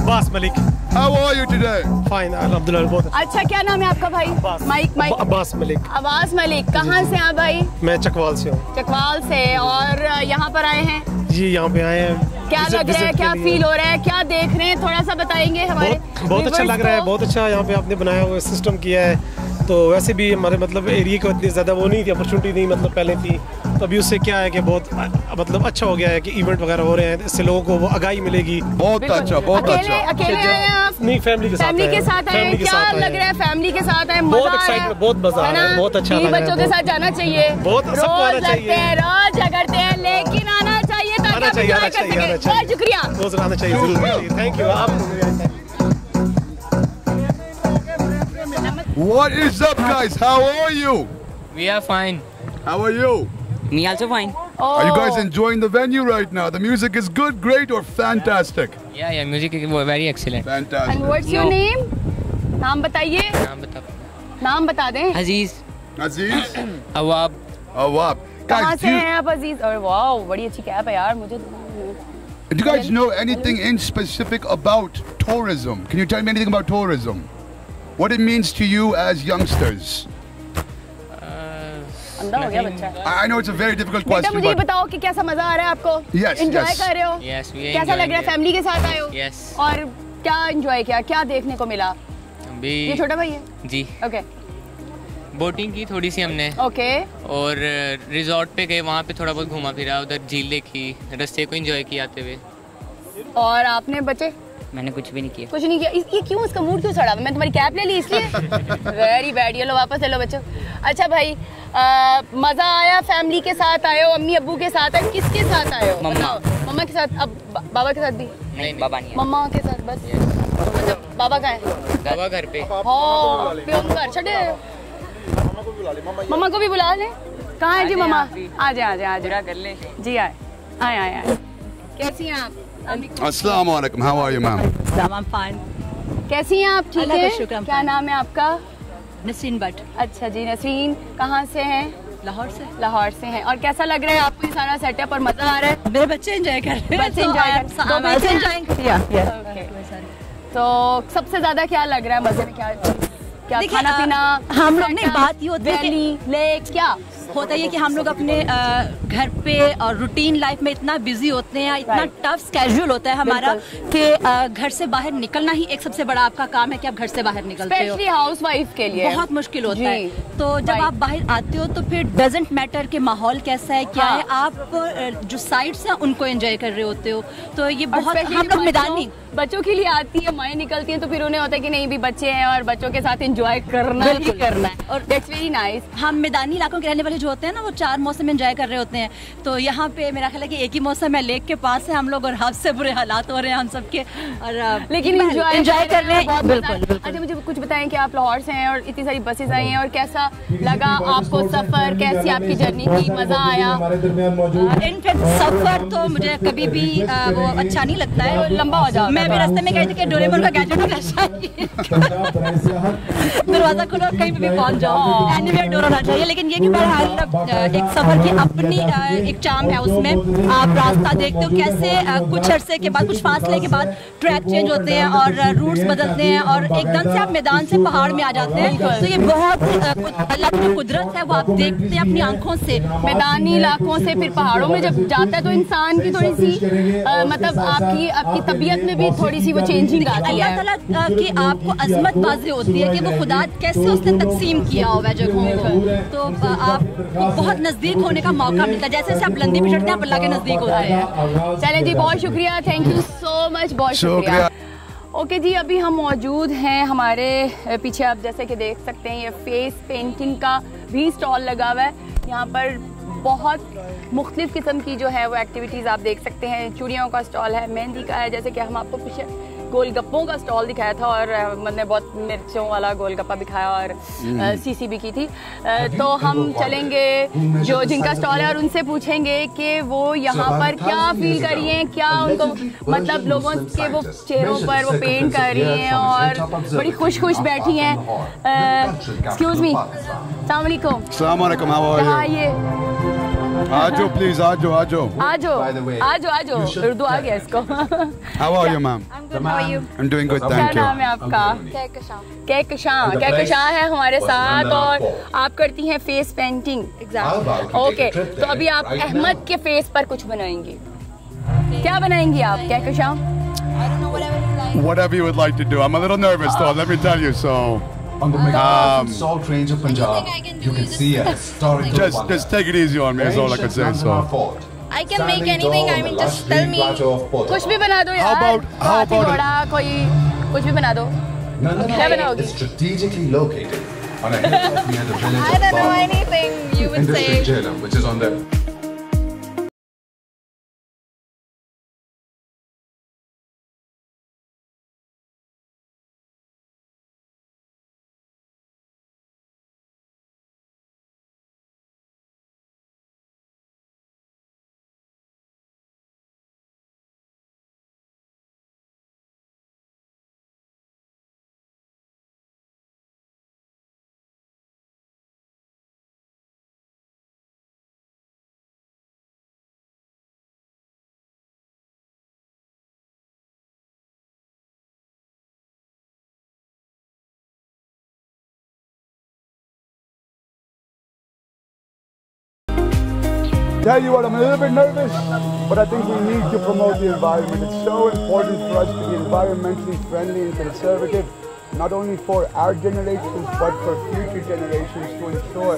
Abbas Malik. How are you today? Fine अल्हम्दुलिल्लाह बहुत अच्छा। क्या नाम है आपका भाई? Mike Mike. अब्बास मलिक। आवाज़ मलिक कहाँ से हैं भाई? मैं चकवाल से हूँ। चकवाल से और यहाँ पर आए हैं? जी यहाँ पे आए हैं। क्या लग रहा है? क्या फील हो रहा है? क्या देख रहे हैं? थोड़ा सा बताएँगे हमारे बहुत बहुत अच्छा लग रहा है बहुत अच्छा यहाँ पे आपने बनाया हुआ सिस्टम किया है। तो वैसे भी हमारे मतलब एरिया को इतनी ज़्यादा वो नहीं थी अपॉर्चुनिटी नहीं मतलब पहले थी। तो अभी उससे क्या है कि बहुत मतलब अच्छा हो गया है कि इवेंट वगैरह हो रहे हैं इससे लोगों को वो आगाही मिलेगी। बहुत अच्छा, बहुत अच्छा। अकेले आए हैं आप? नहीं फैमिली के साथ फैमिली के साथ आए हैं? क्या साथ लग रहा है? फैमिली के साथ आए बहुत मज़ा आ रहा है बहुत मज़ा आ रहा है, बहुत अच्छा बीवी लग रहा है, बच्चों के साथ जाना चाहिए। बहुत- सबको रोज आना लगते चाहिए। हैं रोज झगड़ते हैं लेकिन आना चाहिए ताकि आना आप चाहिए enjoy आना कर चाहिए आना सकें बहुत शुक्रिया रोज आना चाहिए जरूर थैंक यू आप What is up, guys? How are you? We are fine. How are you? Me also fine. Are you Oh. guys enjoying the venue right now? The music is good, great, or fantastic? Yeah, yeah, music is very excellent. Fantastic. And what's your No. name? नाम बताइए नाम बता नाम बता दें अजीज Aziz? अवाब Awab. Guys, do you, हैं आप अज़ीज़ और वाओ बड़ी अच्छी कैप है यार मुझे do you guys know anything in specific about tourism? Can you tell me anything about tourism? what it means to you as youngsters. अंधा हो गया बच्चा I I know it's a very difficult question. बेटा मुझे बताओ कि कैसा मज़ा आ रहा है आपको Yes, एंजॉय yes. कर रहे हो Yes, we कैसा लग रहा है. फैमिली के साथ आए हो Yes. और क्या एंजॉय किया क्या देखने को मिला अभी ये छोटा भाई है जी ओके बोटिंग की थोड़ी सी हमने। ओके। और रिजॉर्ट पे गए वहाँ पे थोड़ा बहुत घूमा फिरा उधर झील देखी रास्ते को एंजॉय किया आते हुए। और आपने बच्चे मैंने कुछ भी नहीं किया। कुछ नहीं किया। इस, ये क्यों इसका मूड क्यों सड़ा? मैं तुम्हारी कैप ले ली इसलिए। वेरी बैड ये लो वापस ले लो बच्चों। अच्छा भाई आ, मज़ा आया फैमिली के साथ आए हो अम्मी अब्बू के साथ आए किसके साथ आए हो? मम्मा। मम्मा के साथ? अब बाबा के साथ भी? नहीं बाबा नहीं मम्मा के साथ बस? अच्छा बाबा कहाँ है? बाबा घर पे। हाँ प्यो घर छड़े मम्मा को भी बुला ले। कहाँ है जी मम्मा? आ जाए आ जाए आ जाए कर ले। जी आए। आए आए आए। कैसी हैं आप? Assalamu alaikum. How are you, ma'am? कैसी हैं आप? ठीक है? क्या नाम है आपका? नसीन भट्ट। अच्छा जी नसीन। कहाँ से हैं? लाहौर से। लाहौर से हैं। और कैसा लग रहा है आपको ये सारा सेटअप और मज़ा आ रहा है? मेरे बच्चे एंजॉय कर रहे हैं। बच्चे तो enjoy I'm- कर- हैं? तो सबसे ज़्यादा क्या लग रहा है? मज़े में क्या क्या खाना पीना हम लोग नहीं बात ही होती है लेक क्या? होता ये कि हम लोग अपने घर पे और रूटीन लाइफ में इतना बिज़ी होते हैं इतना टफ स्केड्यूल होता है हमारा कि घर से बाहर निकलना ही एक सबसे बड़ा आपका काम है कि आप घर से बाहर निकलते हो। हाउस वाइफ के लिए। बहुत मुश्किल होता है। तो जब आप बाहर आते हो तो फिर डजेंट मैटर कि माहौल कैसा है क्या हाँ। है। आप जो साइड्स हैं उनको एंजॉय कर रहे होते हो। तो ये बहुत हम लोग मैदानी बच्चों के लिए आती है माएँ निकलती हैं तो फिर उन्हें होता है कि नहीं भी बच्चे हैं और बच्चों के साथ एंजॉय करना ही। करना है और दैट्स वेरी नाइस हम मैदानी इलाकों के रहने वाले जो होते हैं ना वो चार मौसम एंजॉय कर रहे होते हैं। तो यहाँ पे मेरा ख्याल है कि एक ही मौसम है लेक के पास है हम लोग और हद से बुरे हालात हो रहे हैं हम सबके। और लेकिन एंजॉय एंजॉय कर रहे हैं बिल्कुल अच्छा मुझे कुछ बताएँ कि आप लाहौर से हैं और इतनी सारी बसेस आई हैं और कैसा लगा आपको सफ़र? कैसी आपकी जर्नी थी? मज़ा आया? इनफैक्ट सफ़र तो मुझे कभी भी वो अच्छा नहीं लगता है। लंबा हो जाता मैं भी रास्ते में गई थी कि डोरेमोन का गैजेट होना चाहिए दरवाज़ा खोलो कहीं पे भी पहुँच जाओ। एनीवेयर डोर होना चाहिए लेकिन ये कि बहरहाल अ, एक सफ़र की अपनी एक चाम है उसमें। आप रास्ता देखते हो कैसे कुछ अरसे के बाद कुछ फासले के बाद ट्रैक चेंज होते हैं और रूट्स बदलते हैं और एकदम से आप मैदान से पहाड़ में आ जाते हैं। तो ये बहुत अल्लाह की जो कुदरत है वो आप देखते हैं अपनी आँखों से। मैदानी इलाकों से फिर पहाड़ों में जब जाता है तो इंसान की थोड़ी सी मतलब आपकी आपकी तबीयत में भी थोड़ी सी वो चेंजिंग आती अल्लाह है ताला अ, की आपको अजमत वाजे होती है कि वो खुदा कैसे उसने तकसीम किया हुआ है जगहों को तो अ, आपको बहुत नज़दीक होने का मौका मिलता है। जैसे जैसे आप बुलंदी पे चढ़ते हैं आप अल्लाह के नज़दीक होते हैं। चले जी बहुत शुक्रिया। थैंक यू सो मच बहुत शुक्रिया। ओके जी अभी हम मौजूद हैं हमारे पीछे आप जैसे कि देख सकते हैं ये फेस पेंटिंग का भी स्टॉल लगा हुआ है। यहाँ पर बहुत मुख्तलिफ़ किस्म की जो है वो एक्टिविटीज़ आप देख सकते हैं। चूड़ियों का स्टॉल है मेहंदी का है जैसे कि हम आपको पीछे गोलगप्पों का स्टॉल दिखाया था और मैंने बहुत मिर्चों वाला गोलगप्पा भी खाया और सीसी भी की थी। तो हम चलेंगे जो जिनका स्टॉल है और उनसे पूछेंगे कि वो यहाँ पर क्या फील कर रही हैं क्या उनको मतलब लोगों के वो चेहरों पर वो पेंट कर रही हैं और बड़ी खुश खुश बैठी हैं। एक्सक्यूज मी सलामकुम Assalamu alaikum. आजो प्लीज़ आजो आजो। आजो आजो आजो। उर्दू आ गया इसको। How are you ma'am I am doing good thank you मैं आपका? कै कशा कै है हमारे साथ और आप करती हैं फेस पेंटिंग एग्जैक्ट ओके तो अभी आप अहमद के फेस पर कुछ बनाएँगे। क्या बनाएँगी आप कै कशा Whatever you would like to do. I'm a little nervous though, let me tell you so. On the um, magnificent salt range of Punjab, you can see a historical just wonder. just take it easy on me. Is all I can say. So, I can make anything. I mean, just tell me. कुछ भी बना दो यार How about- how हाथी about- घोड़ा कोई कुछ भी बना दो क्या Nandini बनाओगी is strategically located on a hilltop near the village I of don't know Bali anything you in would say. district Jhelum, which is on the Tell you what, I'm a little bit nervous, but I think we need to promote the environment. It's so important for us to be environmentally friendly and conservative, not only for our generations, but for future generations to ensure.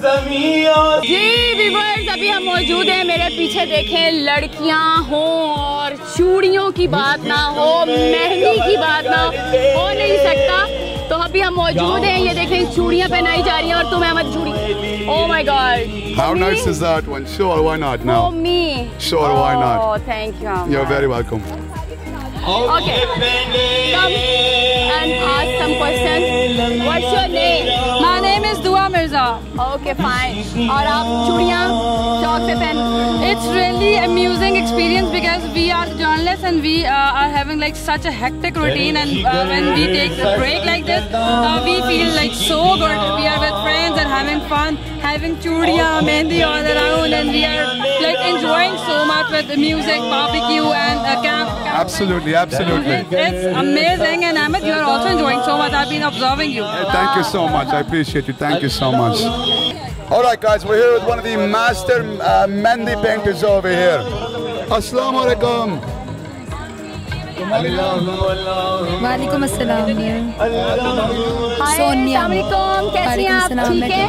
Ji viewers अभी हम मौजूद हैं मेरे पीछे देखें लड़कियां हों और चूड़ियों की बात ना हो मेहंदी की बात ना हो नहीं सकता तो अभी हम मौजूद हैं ये देखें चूड़ियाँ पहनाई जा रही हैं और तुम्हें मत चूड़ी Oh oh my god How me? nice is that one? Sure, why not now? For me. Sure, oh, why not? Oh, thank you. You're very welcome. Okay. Come and ask some questions. What's your name? My name is Dua Mirza. Okay, fine. और आप चूड़ियाँ शौक से पहन It's really amusing experience because we are journalists and we uh, are having like such a hectic routine and uh, when we take a break like this, uh, we feel like so good. We are with friends and having fun, having chudiya, mehndi all around and we are like enjoying so much with the music, barbecue and uh, camp. Absolutely, absolutely. It's amazing and Ahmed, you are also enjoying so much. I've been observing you. Thank you so much. I appreciate you. Thank you so much. All right, guys, we're here with one of the master uh, Mehndi painters over here. Assalamu alaikum. वालेकुम अस्सलाम। सोनिया। कैसी हैं आप? ठीक है?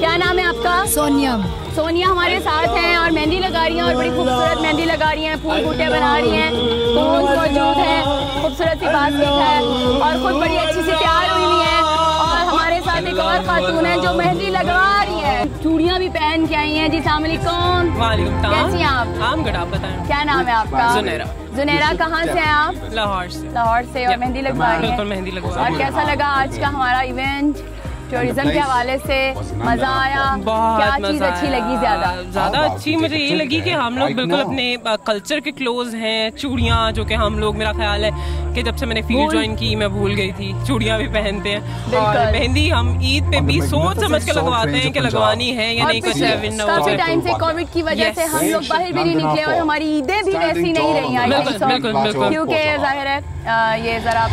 क्या नाम है आपका? सोनिया। सोनिया हमारे साथ हैं और मेहंदी लगा रही हैं और बड़ी खूबसूरत मेहंदी लगा रही हैं फूल बूटे बना रही हैं। कोन मौजूद है खूबसूरत सी बास्केट है और खुद बड़ी अच्छी सी तैयार हुई हुई है। और हमारे साथ एक और खातून है जो मेहंदी लगा रही हैं चूड़ियाँ भी पहन के आई हैं। जी सलामकुम कौन कैसी हैं आप? आम गड़ा आप बताएँ। क्या नाम है आपका? जुनेरा। जुनेरा कहाँ से हैं आप? लाहौर से। लाहौर से और मेहंदी लगवा रही बिल्कुल हैं। मेहंदी लगवा और कैसा लगा आज का हमारा इवेंट? टूरिज़्म के हवाले से मज़ा आया। क्या चीज़ अच्छी लगी ज़्यादा? ज़्यादा अच्छी मुझे ये लगी कि हम लोग बिल्कुल अपने कल्चर के क्लोज हैं चूड़ियाँ जो कि हम लोग मेरा ख्याल है कि जब से मैंने फ़ील्ड ज्वाइन की मैं भूल गई थी चूड़ियाँ भी पहनते हैं। और मेहंदी हम ईद पे भी सोच समझ के लगवाते हैं कि लगवानी है या नहीं कुछ काफ़ी टाइम से कोविड की वजह से हम लोग बाहर भी नहीं निकले और हमारी ईदें भी वैसी नहीं रही आई बिल्कुल, बिल्कुल, बिल्कुल। क्योंकि ज़ाहिर है ये जरा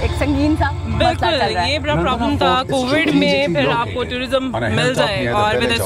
एक संगीन सा बिल्कुल ये बड़ा प्रॉब्लम था कोविड में फिर आपको टूरिज़्म मिल जाए और विद एस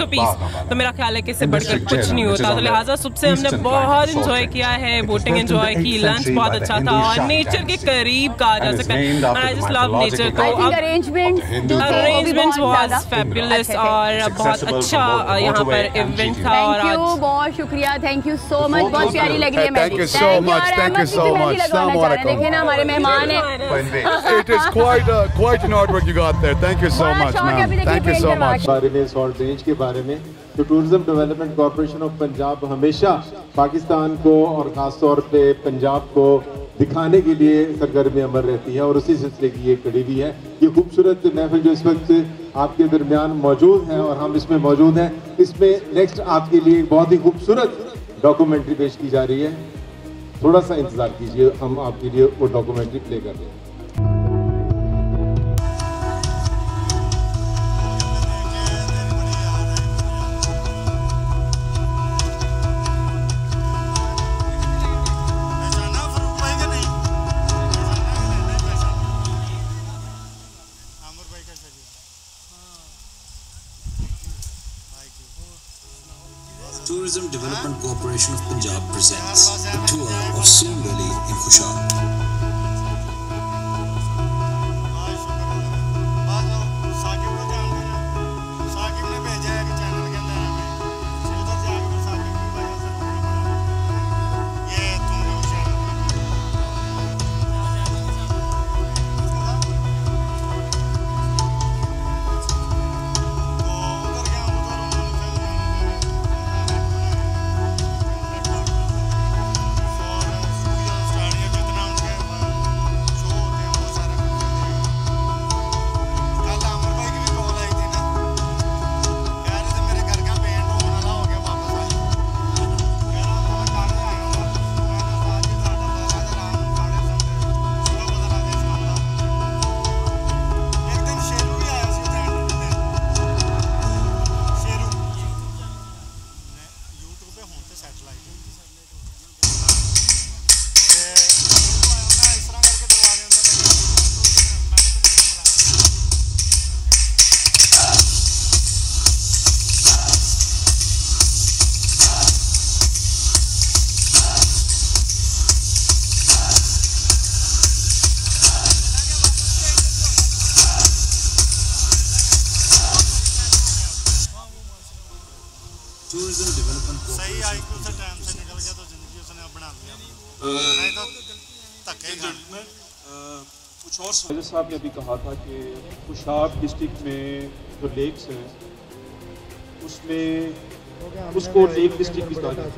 तो मेरा ख्याल है कि इससे बढ़कर कुछ नहीं होता। तो लिहाजा सबसे हमने बहुत इंजॉय किया है बोटिंग एंजॉय की लंच बहुत अच्छा था और नेचर के करीब कहा जा सकता है आई जस्ट लव नेचर तो आई थिंक अब अरेंजमेंट अरेंजमेंट्स वाज फैबुलस और बहुत अच्छा यहाँ पर इवेंट था और थैंक आज बहुत शुक्रिया थैंक यू सो मच बहुत प्यारी लग रही है भी मेहंदी much. लगवाना चाह रहे हैं। Assalamu देखिए ना हमारे मेहमान हैं It is quite a, quite an artwork you got there. Thank you so much, ma'am. Thank you so much. बारे में सॉल्ट रेंज के बारे में तो tourism development corporation of Punjab हमेशा पाकिस्तान को और ख़ास तौर पे पंजाब को दिखाने के लिए सरगर्मी अमर रहती है और उसी सिलसिले की ये कड़ी भी है ये खूबसूरत महफिल जो इस वक्त आपके दरमियान मौजूद है और हम इसमें मौजूद हैं इसमें नेक्स्ट आपके लिए एक बहुत ही खूबसूरत डॉक्यूमेंट्री पेश की जा रही है थोड़ा सा इंतज़ार कीजिए हम आपके लिए वो डॉक्यूमेंट्री प्ले कर रहे हैं Tourism Development Corporation of Punjab presents a tour of Soon Valley in Khushal. साहब ने अभी कहा था कि कुशाब डिस्ट्रिक्ट में जो लेक्स हैं, उसमें उसको लेक डिस्ट्रिक्ट भी जाता है।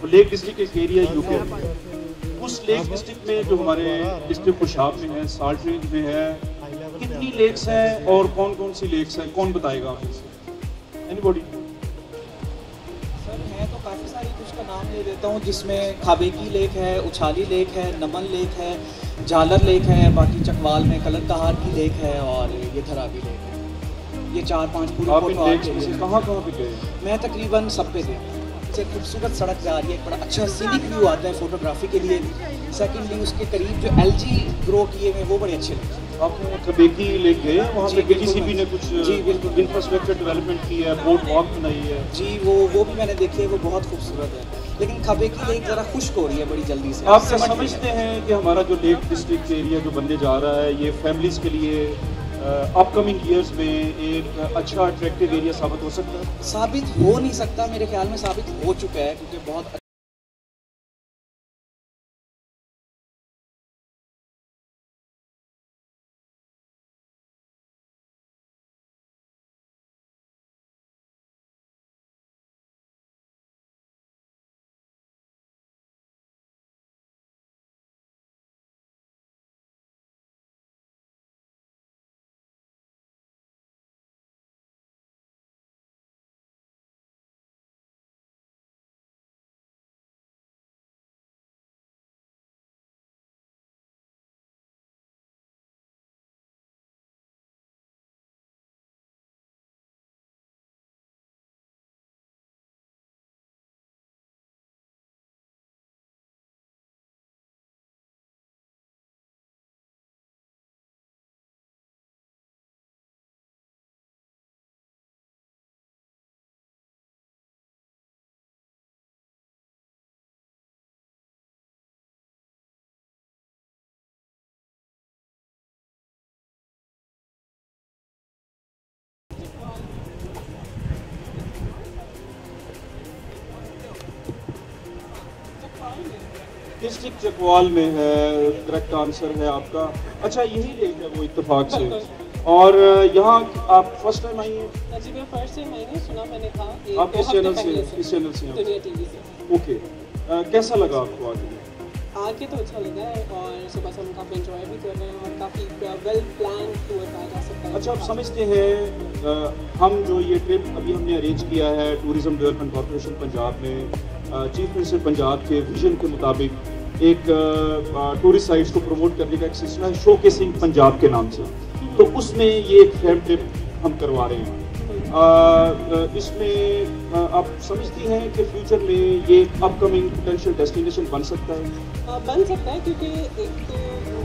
तो लेक डिस्ट्रिक्ट एक एरिया यूके में उस लेक डिस्ट्रिक्ट में जो हमारे डिस्ट्रिक्ट कुशाब में है, साल्ट रेंज में है, कितनी लेक्स हैं और कौन कौन सी लेक्स हैं, कौन बताएगा आप एनीबॉडी सर, मैं तो काफ़ी सारी कुछ का नाम ले देता हूँ, जिसमें खाबेकी लेक है, उछाली लेक है, नमन लेक है झालर लेक है बाकी चकवाल में कलर कहार की लेक है और ये धरावी लेक है। ये चार पाँच पूरे। कहाँ कहाँ पे गए? मैं तकरीबन सब पे गया। से खूबसूरत सड़क जा रही है बड़ा अच्छा सीनिक व्यू आता है फोटोग्राफी के लिए। सेकेंडली उसके करीब जो एलजी ग्रो किए हुए वो बड़े अच्छे लगते हैं। आपने कबेकी लेक गए? वहाँ पे केजीसीबी ने कुछ जी, बिल्कुल। इंफ्रास्ट्रक्चर डेवलपमेंट की है बोट वॉक बनाई है? जी वो वो भी मैंने देखी है वो बहुत खूबसूरत है। लेकिन खबे की लेक ज़रा खुश्क हो रही है बड़ी जल्दी से। आप क्या समझ समझते हैं कि हमारा जो लेक डिस्ट्रिक्ट एरिया जो बनने जा रहा है ये फैमिलीज़ के लिए अपकमिंग ईयर्स में एक अच्छा अट्रैक्टिव एरिया साबित हो सकता है? साबित हो नहीं सकता मेरे ख्याल में साबित हो चुका है क्योंकि बहुत डिस्ट्रिक्ट चकवाल में है करेक्ट आंसर है आपका। अच्छा यही लेक है वो इत्तेफाक से। और यहाँ आप फ़र्स्ट टाइम आई हैं? जी मैं फ़र्स्ट टाइम आई हूँ सुना मैंने एक आप इस चैनल से इस चैनल से दुनिया टीवी से। ओके कैसा लगा आपको आगे आके तो अच्छा लगा है और सुबह से हम काफ़ी इंजॉय भी कर रहे हैं और काफ़ी वेल प्लान टूर कहा जा सकता है। अच्छा आप समझते हैं हम जो ये ट्रिप अभी हमने अरेंज किया है टूरिज़्म डेवलपमेंट कॉरपोरेशन पंजाब में चीफ मिनिस्टर पंजाब के विजन के मुताबिक एक टूरिस्ट साइट्स को प्रमोट करने का एक सिलसिला है शो केसिंग पंजाब के नाम से। तो उसमें ये एक फैम ट्रिप हम करवा रहे हैं। इसमें आप समझती हैं कि फ्यूचर में ये अपकमिंग पोटेंशियल डेस्टिनेशन बन सकता है? आ, बन सकता है क्योंकि एक तो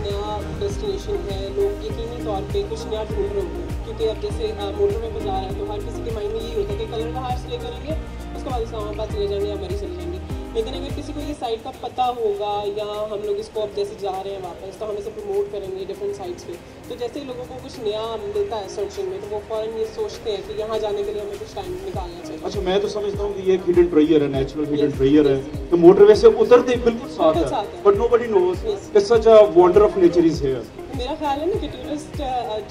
नया डेस्टिनेशन है लोग यकीनी तौर पे कुछ नया ढूंढ रहे होंगे। क्योंकि अब जैसे मोटर में बाज़ार है तो हर किसी के माइंड में यही होता है कि कलर का हार ले करेंगे उसके बाद इस्लामाबाद चले जाएँगे या मरी चले जाएँगे। लेकिन अगर किसी को ये साइट का पता होगा या हम लोग इसको अब जैसे जा रहे हैं वापस तो हम इसे प्रमोट करेंगे डिफरेंट साइट्स पे। तो जैसे ही लोगों को कुछ नया मिलता है सर्चिंग में तो वो फ़ौरन ये सोचते हैं कि यहाँ जाने के लिए हमें कुछ टाइम निकालना चाहिए। अच्छा मैं तो समझता हूँ कि ये हिडन ट्रेयर है नेचुरल हिडन ट्रेयर है। तो मोटरवे से उतरते बिल्कुल साथ है। बट नोबडी नोस कि such a wonder of nature is here मेरा ख्याल है ना कि टूरिस्ट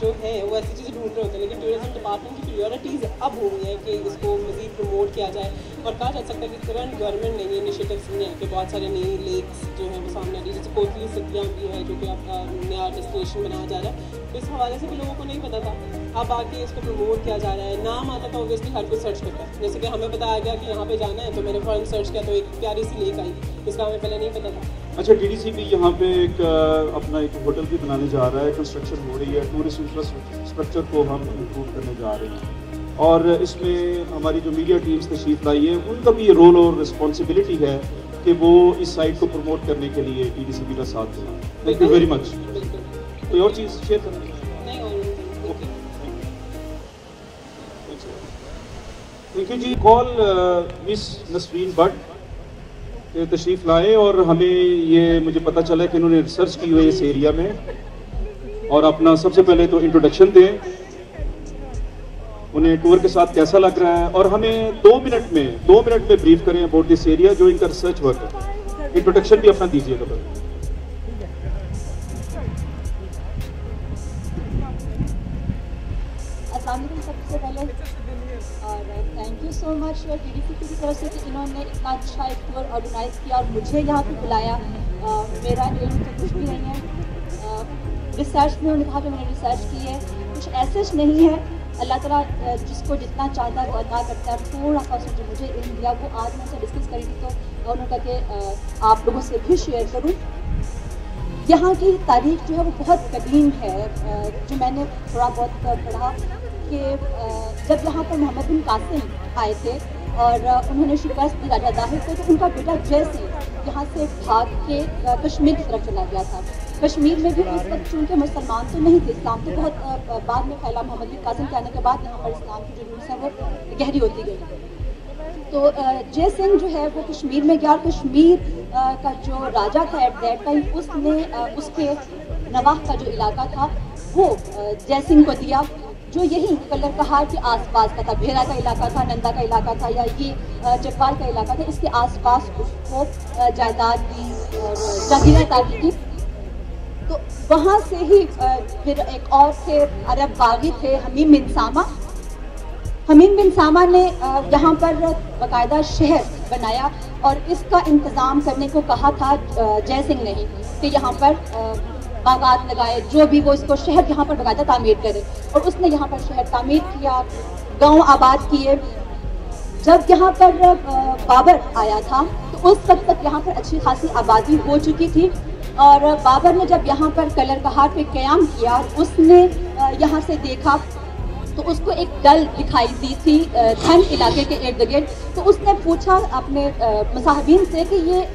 जो है वो ऐसी चीज़ें ढूंढ रहे होते हैं, लेकिन टूरिज़्म डिपार्टमेंट की प्रायोरिटीज़ अब हो गई है कि इसको मजीद प्रमोट किया जाए। और कहा जा सकता है कि करंट गवर्नमेंट ने ये इनिशिएटिव्स लिए हैं कि बहुत सारे नई लेक्स जो हैं वो सामने आ रही है, जैसे कोतली सतियाँ भी है, जो कि आपका नया डेस्टिनेशन बनाया जा रहा है। तो इस हवाले से भी लोगों को नहीं पता था। अब आके इसको प्रमोट किया जा रहा है। नाम आता था ऑब्वियसली हर कोई सर्च करता है। जैसे कि हमें बताया गया कि यहाँ पे जाना है तो मैंने फ़ौरन सर्च किया तो एक प्यारी सी लेक आई। इसका हमें पहले नहीं पता था। अच्छा डीडीसी भी यहाँ पे एक अपना एक होटल भी बनाने जा रहा है। कंस्ट्रक्शन हो रही है टूरिस्ट इंफ्रास्ट्रक्चर को हम इम्प्रूव करने जा रहे हैं। और इसमें हमारी जो मीडिया टीम्स तशरीफ़ लाई है उनका भी ये रोल और रिस्पॉन्सिबिलिटी है कि वो इस साइट को प्रमोट करने के लिए टी डी सी बी का साथ दें। थैंक यू वेरी मच कोई और चीज़ शेयर करना? यू जी। कॉल मिस नसरीन भट्ट तशरीफ़ लाए और हमें ये मुझे पता चला कि इन्होंने रिसर्च की हुई इस एरिया में। और अपना सबसे पहले तो इंट्रोडक्शन दें। उन्हें टूर के साथ कैसा लग रहा है? और हमें दो मिनट में, दो मिनट में ब्रीफ करें अबाउट दिस एरिया जो इनका रिसर्च वर्क है। इंट्रोडक्शन भी अपना दीजिएगा बस सबसे पहले। थैंक यू सो मच इन्होंने इतना अच्छा एक टूर ऑर्गेनाइज किया और मुझे यहाँ पे बुलाया। मेरा इल्म तो कुछ भी नहीं है। रिसर्च में उन्होंने कहा कि मैंने रिसर्च की है। कुछ ऐसे नहीं है। अल्लाह ताला जिसको जितना चाहता है वो अदा करता है। सा उसने जो मुझे इन दिया वो आज मैं उनसे डिस्कस करी थी तो उन्होंने कहा कि आप लोगों से भी शेयर करूँ। यहाँ की तारीख जो है वो बहुत कदीम है। जो मैंने थोड़ा बहुत पढ़ा कि जब यहाँ पर मोहम्मद बिन कासिम आए थे और उन्होंने शिकस्त दी राजा दाहिर को तो उनका बेटा जय सिंह यहाँ से भाग के कश्मीर की तरफ़ चला गया था। कश्मीर में भी उस वक्त चूँकि मुसलमान तो नहीं थे, इस्लाम तो बहुत बाद में फैला मोहम्मद बिन कासिम के आने के बाद यहाँ पर इस्लाम की जो रूल्स हैं, वो गहरी होती गई। तो जय सिंह जो है वो कश्मीर में गया और कश्मीर का जो राजा था एट दैट टाइम उसने उसके नवाह का जो इलाका था, वो जय सिंह को दिया, जो यही कलर कहार के आसपास का था भेरा का इलाका था, नंदा का इलाका था या ये चकवाल का इलाका था, इसके आसपास उसको जायदाद की जागीरा तारी की। तो वहाँ से ही फिर एक और थे अरब बागी थे, हमीम बिन सामा। हमीम बिन सामा ने यहाँ पर बाकायदा शहर बनाया और इसका इंतज़ाम करने को कहा था जय सिंह ने ही कि यहाँ पर बागात लगाए, जो भी वो इसको शहर यहाँ पर बाकायदा तामीर करे। और उसने यहाँ पर शहर तामीर किया, गाँव आबाद किए। जब यहाँ पर बाबर आया था तो उस वक्त तक यहाँ पर अच्छी खासी आबादी हो चुकी थी। और बाबर ने जब यहाँ पर कलर कहार पे क्याम किया, उसने यहाँ से देखा तो उसको एक डल दिखाई दी थी धन इलाके के इर्द गिर्द। तो उसने पूछा अपने मसाहबीन से कि ये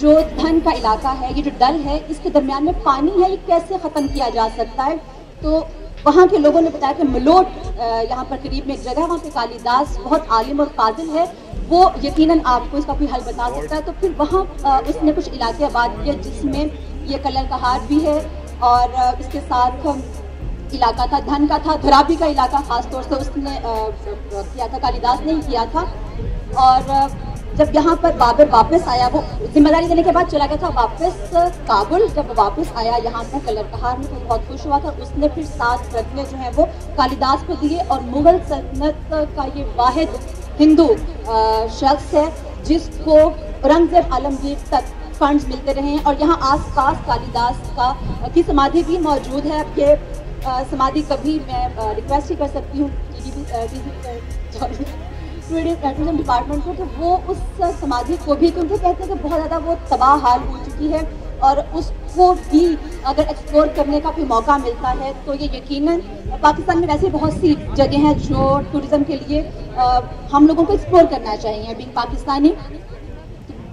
जो धन का इलाका है, ये जो डल है, इसके दरमियान में पानी है, ये कैसे ख़त्म किया जा सकता है? तो वहाँ के लोगों ने बताया कि मलोट यहाँ पर करीब में एक जगह वहाँ पे कालिदास बहुत आलिम और फाजिल है। वो यकीनन आपको इसका कोई हल बता सकता है? तो फिर वहाँ उसने कुछ इलाके आबाद किए जिसमें ये कलर का हार भी है और इसके साथ इलाका था, धन का था धराबी का इलाका खास तौर से उसने किया था, कालिदास ने ही किया था। और जब यहाँ पर बाबर वापस आया, वो ज़िम्मेदारी देने के बाद चला गया था, वापस काबुल, जब वापस आया यहाँ पर कलर कहार में तो बहुत खुश हुआ था। उसने फिर सात रत्ने जो हैं वो कालिदास को दिए और मुगल सल्तनत का ये वाहिद हिंदू शख्स है, जिसको औरंगज़ेब आलमगीर तक फंड्स मिलते रहे हैं और यहाँ आसपास कालिदास का की समाधि भी मौजूद है आपके समाधि कभी मैं रिक्वेस्ट ही कर सकती हूँ टूरिज़्म डिपार्टमेंट को तो वो उस समाधि को भी क्योंकि कहते हैं कि बहुत ज़्यादा वो तबाह हाल हो चुकी है और उसको भी अगर एक्सप्लोर करने का भी मौका मिलता है तो ये यकीनन पाकिस्तान में वैसे बहुत सी जगह हैं जो टूरिज़्म के लिए अ, हम लोगों को एक्सप्लोर करना चाहिए बीइंग पाकिस्तानी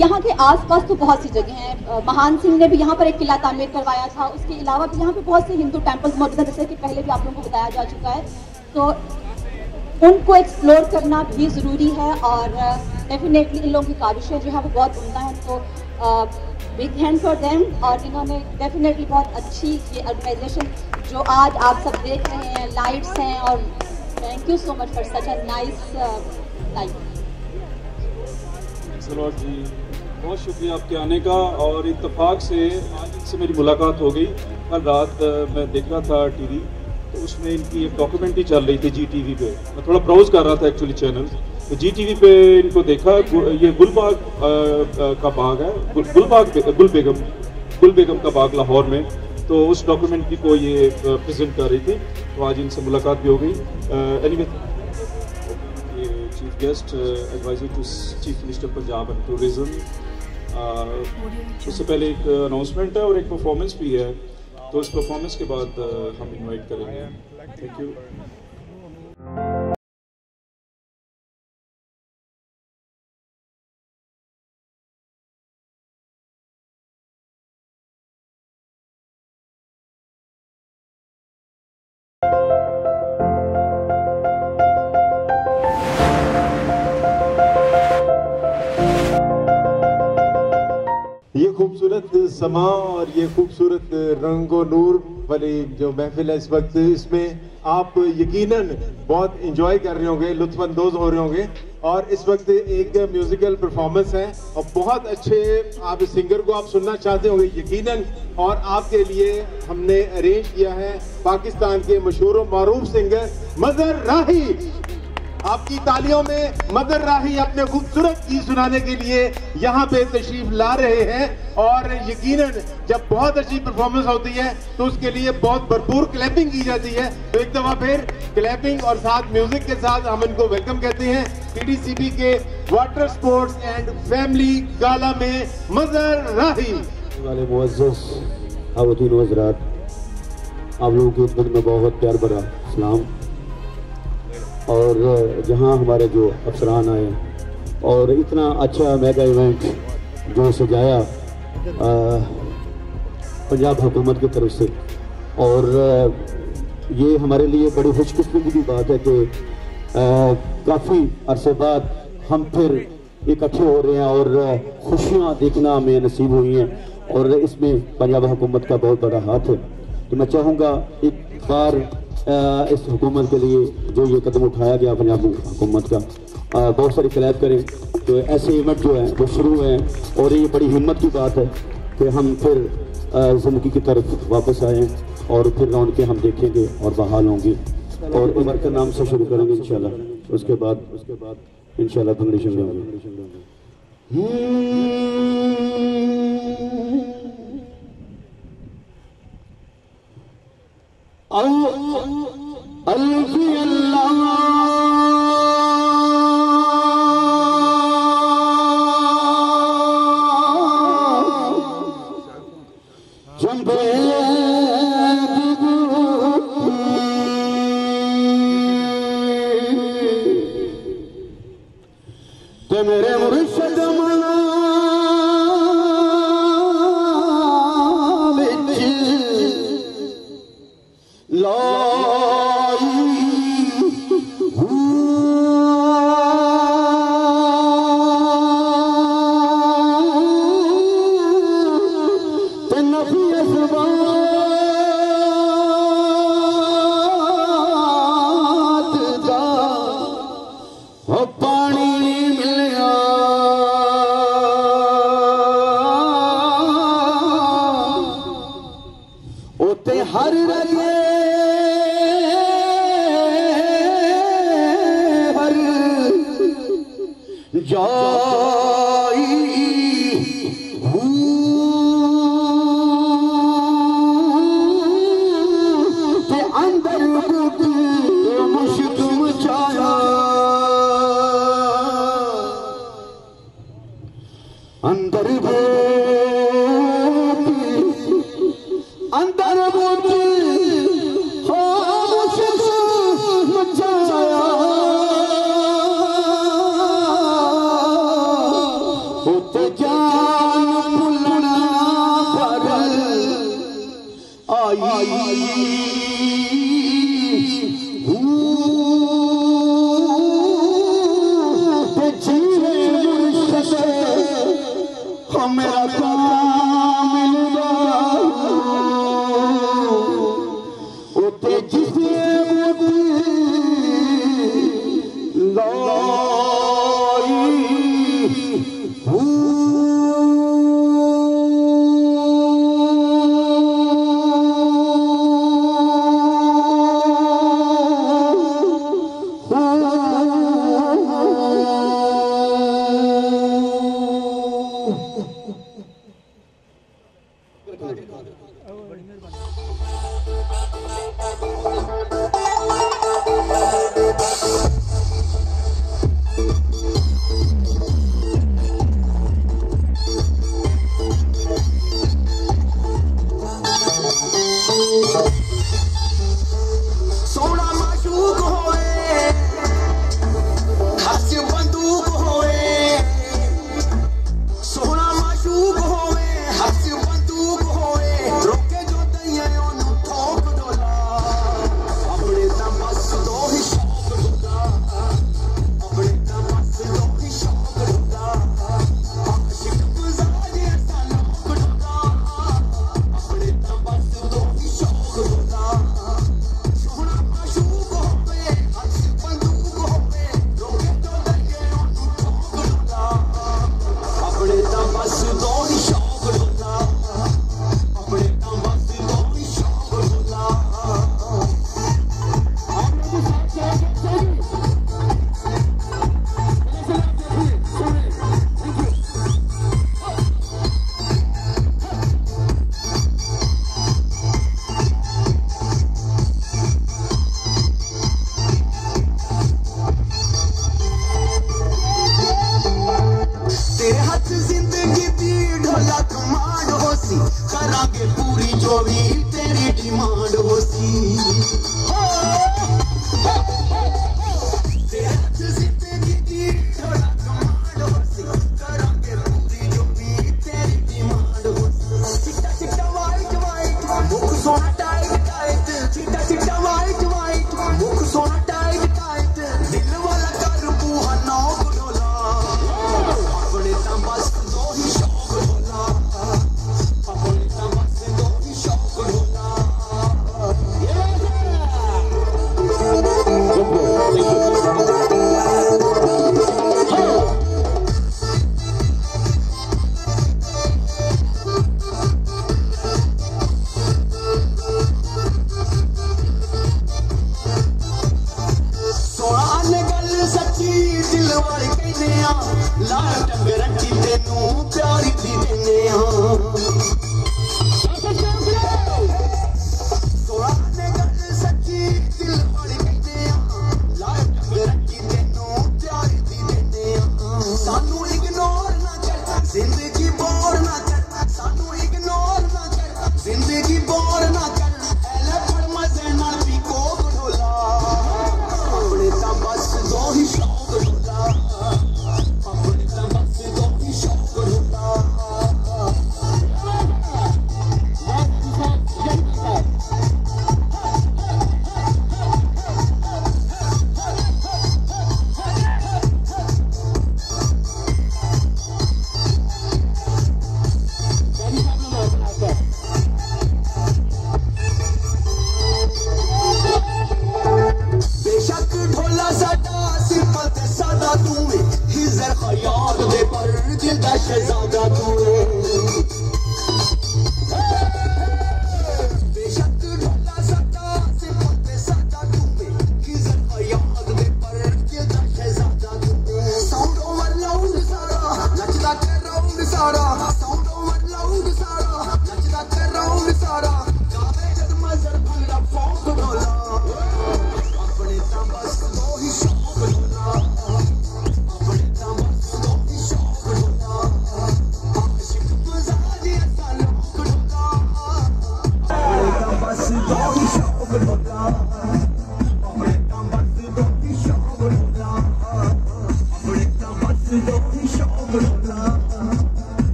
यहाँ के आसपास तो बहुत सी जगह हैं। महान सिंह ने भी यहाँ पर एक किला तामीर करवाया था। उसके अलावा भी यहाँ पे बहुत से हिंदू टेम्पल्स मौजूद हैं जैसे कि पहले भी आप लोगों को बताया जा चुका है। तो उनको एक्सप्लोर करना भी ज़रूरी है और डेफिनेटली इन लोगों की काविशें जो है वो बहुत उमदा हैं। तो बिग हैंड फॉर देम और इन्होंने डेफिनेटली बहुत अच्छी ये ऑर्गेनाइजेशन जो आज आप सब देख रहे हैं लाइट्स हैं और thank you so much for such a nice life बहुत शुक्रिया आपके आने का और इतफाक़ से आज इनसे मेरी मुलाकात हो गई। कल रात मैं देख रहा था टीवी तो उसमें इनकी एक डॉक्यूमेंट्री चल रही थी जी टीवी पे। मैं थोड़ा ब्राउज कर रहा था एक्चुअली चैनल तो जी टीवी पे इनको देखा ये गुलबाग का बाग है। गुल, गुलबाग बे- गुल बेगम गुल बेगम का बाग लाहौर में। तो उस डॉक्यूमेंट्री को ये प्रेजेंट कर रही थी। तो आज इनसे मुलाकात भी हो गई। Anyway chief guest adviser to chief minister Punjab and tourism उससे पहले एक अनाउंसमेंट है और एक परफॉर्मेंस भी है। तो उस परफॉर्मेंस के बाद हम इनवाइट करेंगे। थैंक यू समा और ये खूबसूरत रंगो नूर वाली जो महफिल है इस वक्त, इसमें आप यकीनन बहुत इंजॉय कर रहे होंगे, लुत्फानंदोज हो रहे होंगे। और इस वक्त एक म्यूजिकल परफॉर्मेंस है और बहुत अच्छे आप सिंगर को आप सुनना चाहते होंगे, यकीनन। और आपके लिए हमने अरेंज किया है पाकिस्तान के मशहूर मारूफ सिंगर मजर राही। आपकी तालियों में मदर राही अपने खूबसूरत गीत सुनाने के लिए यहाँ पे तशरीफ़ ला रहे हैं और यकीनन जब बहुत अच्छी परफॉर्मेंस होती है तो उसके लिए बहुत भरपूर क्लैपिंग की जाती है। तो एक दफ़ा फिर क्लैपिंग और साथ म्यूज़िक के साथ हम इनको वेलकम कहते हैं। टीडीसीपी के water sports and family gala में मदर राही। वाले मुआज़ खातन हजरात आप लोगों की बहुत प्यार भरा सलाम। और जहाँ हमारे जो अफसरान आए और इतना अच्छा मेगा इवेंट जो सजाया पंजाब हुकूमत की तरफ़ से। और ये हमारे लिए बड़ी खुशकिस्मती की बात है कि काफ़ी अरसे बाद हम फिर इकट्ठे हो रहे हैं और खुशियाँ देखना हमें नसीब हुई हैं और इसमें पंजाब हुकूमत का बहुत बड़ा हाथ है। तो मैं चाहूँगा एक बार इस हुकूमत के लिए जो ये कदम उठाया गया पंजाब हुकूमत का। बहुत सारी क्लैब करें तो ऐसे इवेंट जो है, वो शुरू हुए हैं। और ये बड़ी हिम्मत की बात है कि हम फिर ज़िंदगी की तरफ़ वापस आएँ और फिर रौनकें हम देखेंगे और बहाल होंगी। और उमर के नाम से शुरू करेंगे इंशाल्लाह। उसके बाद उसके बाद इन इंशाल्लाह भंगड़ी शंगड़ी होंगे अल्फी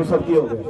है नहीं अंदर में सब हो गया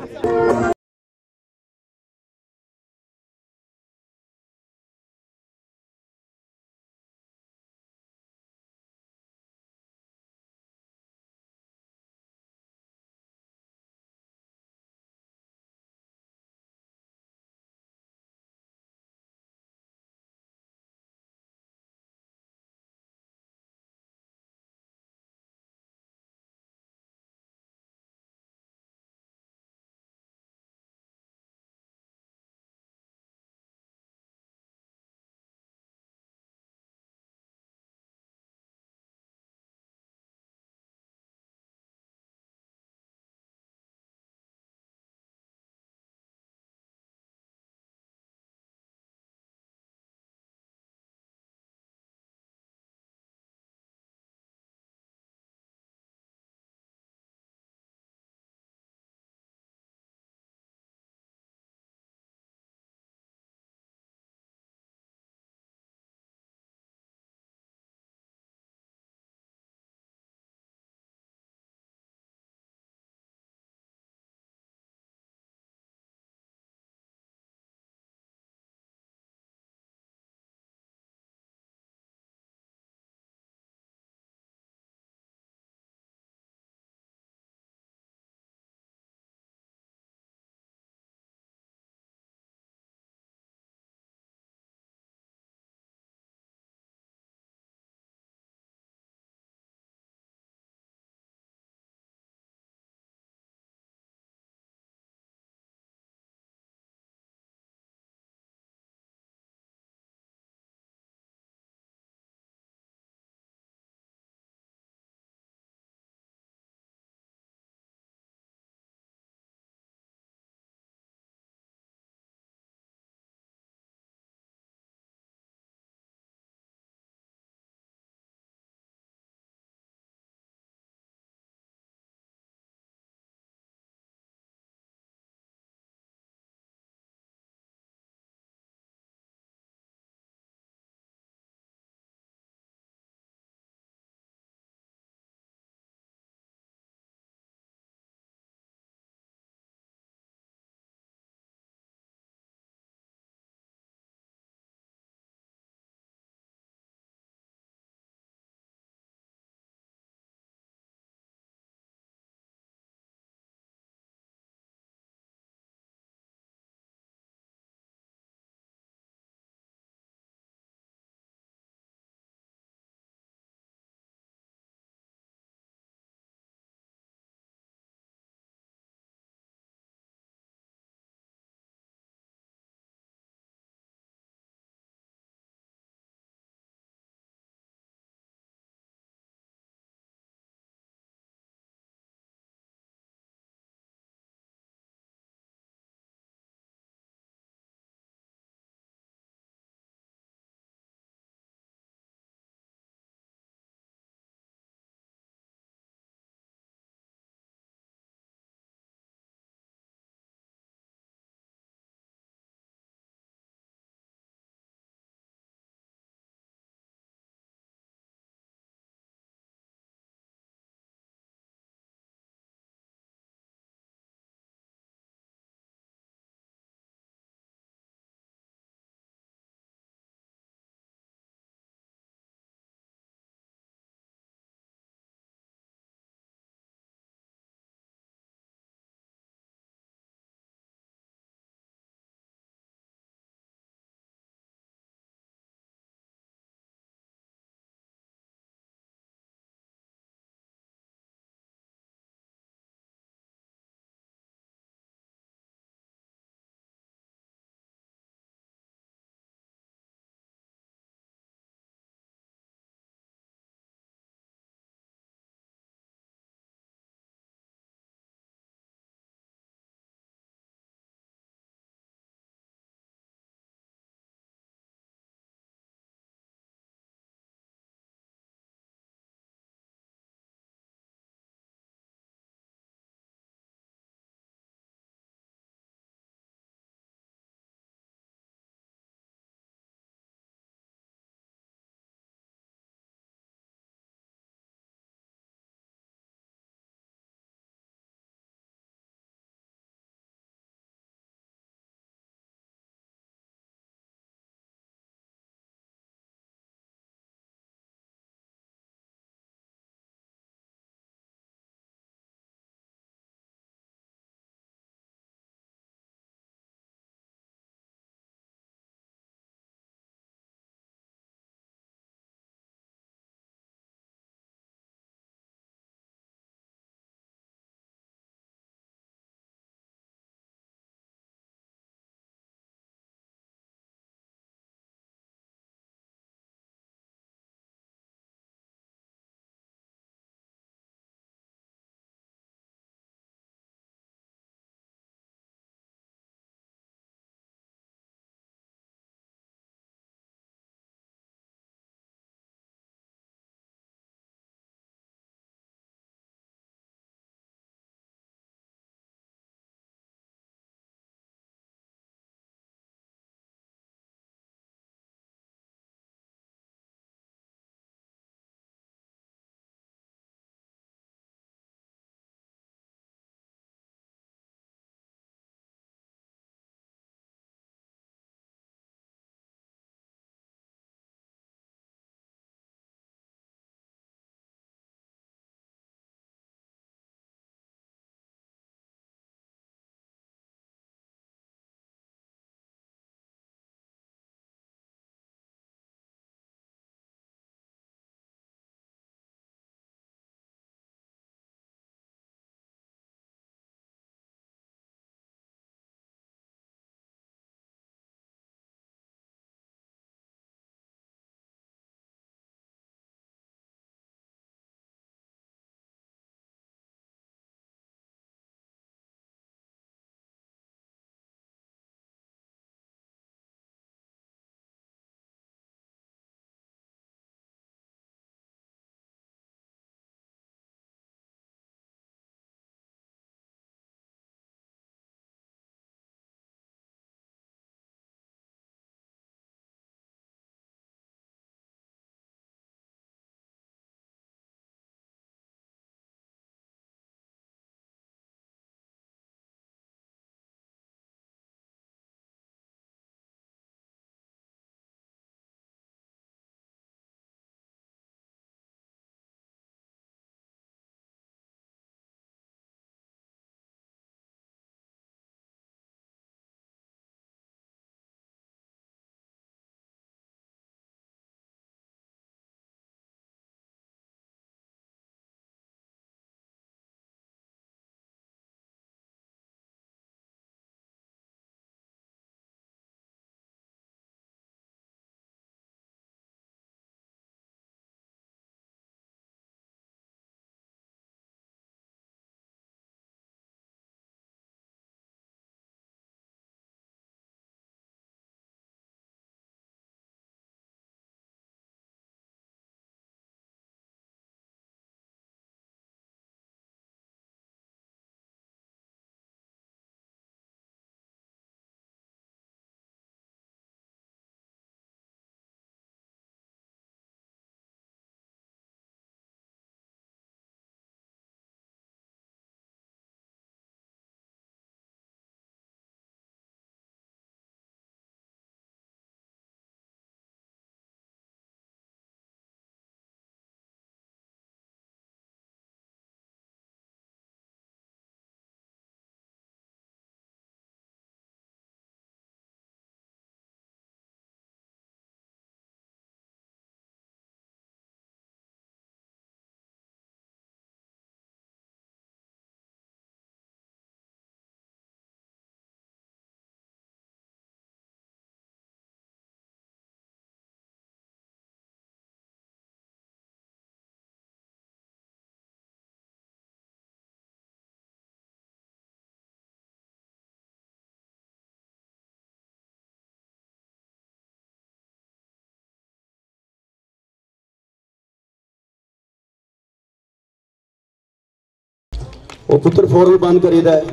वो पुत्र फोरल बंद करीदा है।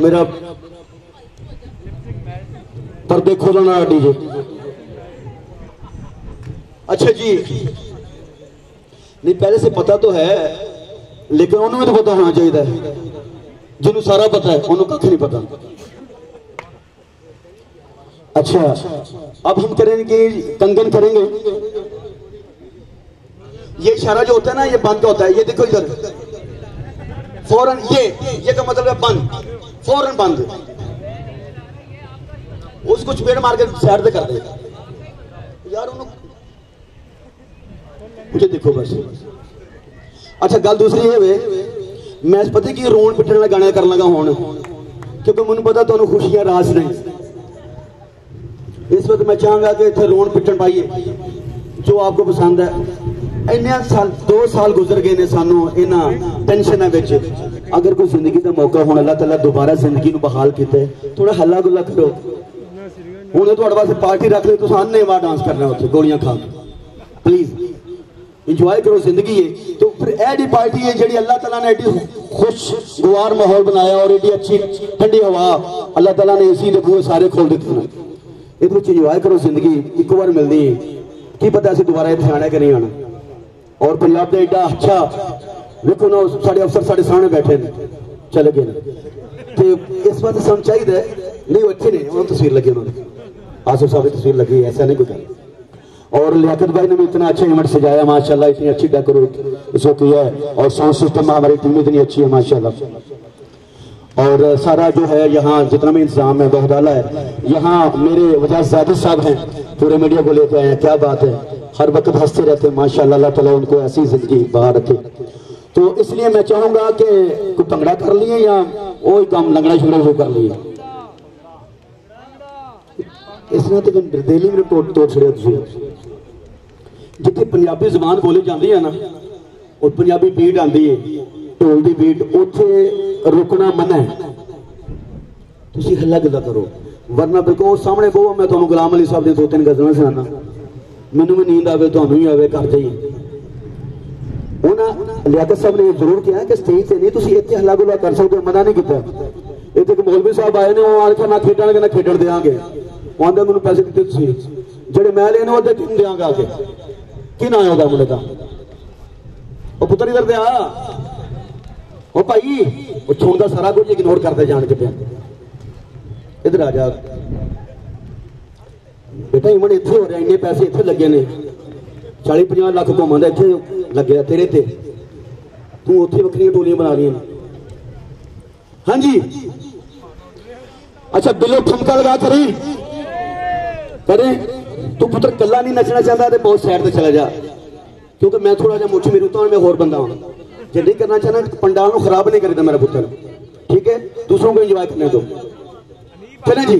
मेरा पर्दे खोलना डीजे अच्छा जी, नहीं, पहले से पता तो है, लेकिन उन्होंने तो पता होना चाहिए जिन्होंने सारा पता है, उन्होंने कख नहीं पता। अच्छा अब हम करेंगे कंगन करेंगे। ये इशारा जो होता है ना, ये बंद का होता है। ये देखो इधर। फ़ौरन ये ये का मतलब है बंद। फ़ौरन बंद। उसको चपेट मार के सैर कर देगा यार मुझे देखो बस। अच्छा गल दूसरी है वे, मैं पता की रोन पिटने वाला गाने कर लगा हूँ क्योंकि मैं पता तुम खुशियाँ रास नहीं। इस वक्त मैं चाहूँगा कि इतने रोन पिटन पाइए, जो आपको पसंद है। ਇੰਨੇ ਸਾਲ 2 ਸਾਲ ਗੁਜ਼ਰ ਗਏ ਨੇ ਸਾਨੂੰ ਇਹਨਾਂ ਟੈਨਸ਼ਨਾਂ ਵਿੱਚ। ਅਗਰ ਕੋਈ ਜ਼ਿੰਦਗੀ ਦਾ ਮੌਕਾ ਹੁਣ, ਅੱਲਾਹ ਤਾਲਾ ਦੁਬਾਰਾ ਜ਼ਿੰਦਗੀ ਨੂੰ ਬਹਾਲ ਕੀਤੇ ਥੋੜਾ ਹੱਲਾ ਗੁੱਲਾ ਕਰੋ। ਹੁਣ ਤੁਹਾਡੇ ਵਾਸਤੇ ਪਾਰਟੀ ਰੱਖ ਲਈ, ਤੁਸੀਂ ਆਨੇ ਵਾ ਡਾਂਸ ਕਰਨਾ ਉੱਥੇ, ਗੋਲੀਆਂ ਖਾ ਕੇ। ਪਲੀਜ਼ ਇੰਜੋਏ ਕਰੋ ਜ਼ਿੰਦਗੀ ਹੈ ਤੋ ਫਿਰ ਇਹ ਦੀ ਪਾਰਟੀ ਹੈ, ਜਿਹੜੀ ਅੱਲਾਹ ਤਾਲਾ ਨੇ ਐਡੀ ਖੁਸ਼ਗਵਾਰ ਮਾਹੌਲ ਬਣਾਇਆ ਔਰ ਐਡੀ ਅੱਛੀ ਠੰਡੀ ਹਵਾ, ਅੱਲਾਹ ਤਾਲਾ ਨੇ ਏਸੀ ਦੇ ਬੂਹੇ ਸਾਰੇ ਖੋਲ ਦਿੱਤੇ ਨੇ। ਇਹਦੇ ਵਿੱਚ ਇੰਜੋਏ ਕਰੋ ਜ਼ਿੰਦਗੀ, ਇੱਕ ਵਾਰ ਮਿਲਦੀ ਹੈ। ਕੀ ਪਤਾ ਅਸੀਂ ਦੁਬਾਰਾ ਇੱਥੇ ਆਣਾ ਕਿ ਨਹੀਂ ਆਣਾ और पंजाब का एडा अच्छा। देखो ना साढ़े अफसर साढ़े सामने बैठे ने चले गए तो इस बात सू चाहिए नहीं वो अच्छे नहीं उन्होंने तस्वीर लगी उन्होंने आसो साहब की तस्वीर लगी ऐसा नहीं कोई गल और लियाकत भाई ने भी इतना अच्छा इवेंट सजाया माशाल्लाह इतनी अच्छी डेकोरेट जो की है और साउंड सिस्टम हमारी टीम इतनी अच्छी है माशाल्लाह और सारा जो है यहाँ जितना भी इंतज़ाम है, बहुत आला है। यहाँ मेरे वजह जादिद साहब हैं, पूरे मीडिया को लेकर आए हैं, क्या बात है। हर वक्त हँसते रहते हैं, माशाल्लाह, अल्लाह ताला उनको ऐसी ज़िंदगी बाहर रखे। तो इसलिए मैं चाहूँगा कि कोई भंगड़ा कर लिए या वो काम लंगड़ा शुरू शुरू कर लिए। इसने तो दिल ही तोड़ तोड़ छड़िया जिथे पंजाबी जबान बोली जाती है ना और पंजाबी बीट आती है। ढोल की बीट उठे रुकना मन है तुम हला गिदा करो वरना बिल्कुल सामने बहो मैं थोड़ा गुलाम अली साहब दो तीन गज़ल सुना मैं भी नींद आवे थो भी आवे घर जाइए ज़रूर किया कि स्टेज से नहीं इतने हला गुला कर सकते मना नहीं किया इतने एक मौलवी साहब आए ने आखिर ना खेडा क्या खेड देंगे आंधे मैंने पैसे दिए जे मैं लेने वो तुम देंगे आके कि ना आया मुझे का पुत्र इधर दे ਉਹ ਭਾਈ, ਉਹ ਛੋਂਦਾ ਸਾਰਾ ਕੁਝ ਇਗਨੋਰ ਕਰਦੇ ਜਾਣ ਕੇ ਪਿਆ। ਇਧਰ ਆ ਜਾ। ਬੇਟਾ ਇਮਣ ਇੱਥੇ ਹੋ ਰਿਹਾ, ਇੰਨੇ ਪੈਸੇ ਇੱਥੇ ਲੱਗੇ ਨੇ। 40 50 ਲੱਖ ਘੁੰਮਾਂਦਾ ਇੱਥੇ ਲੱਗਿਆ ਤੇਰੇ ਤੇ। ਤੂੰ ਉੱਥੇ ਵੱਖਰੀਆਂ ਟੋਲੀਆਂ ਬਣਾ ਲਈਆਂ ਹਾਂਜੀ। ਅੱਛਾ, ਬਿੱਲੋ ਠਮਕਾ ਲਗਾ ਕਰੀ ਕਰੇ ਤੂੰ ਪੁੱਤਰ ਕੱਲਾ ਨਹੀਂ ਨੱਚਣਾ ਚਾਹੁੰਦਾ ਤੇ ਬਹੁਤ ਸਾਈਡ ਤੇ ਚਲਾ ਜਾ। ਕਿਉਂਕਿ ਮੈਂ ਥੋੜਾ ਜਿਹਾ ਮੁੱਛ ਮੇਰੇ ਤਾਂ ਮੈਂ ਹੋਰ ਬੰਦਾ ਹਾਂ। जे नहीं करना चाहना पंडाल को खराब नहीं करेगा मेरा पुत्र। ठीक है? दूसरों को इंजॉय करने दो। चले जी।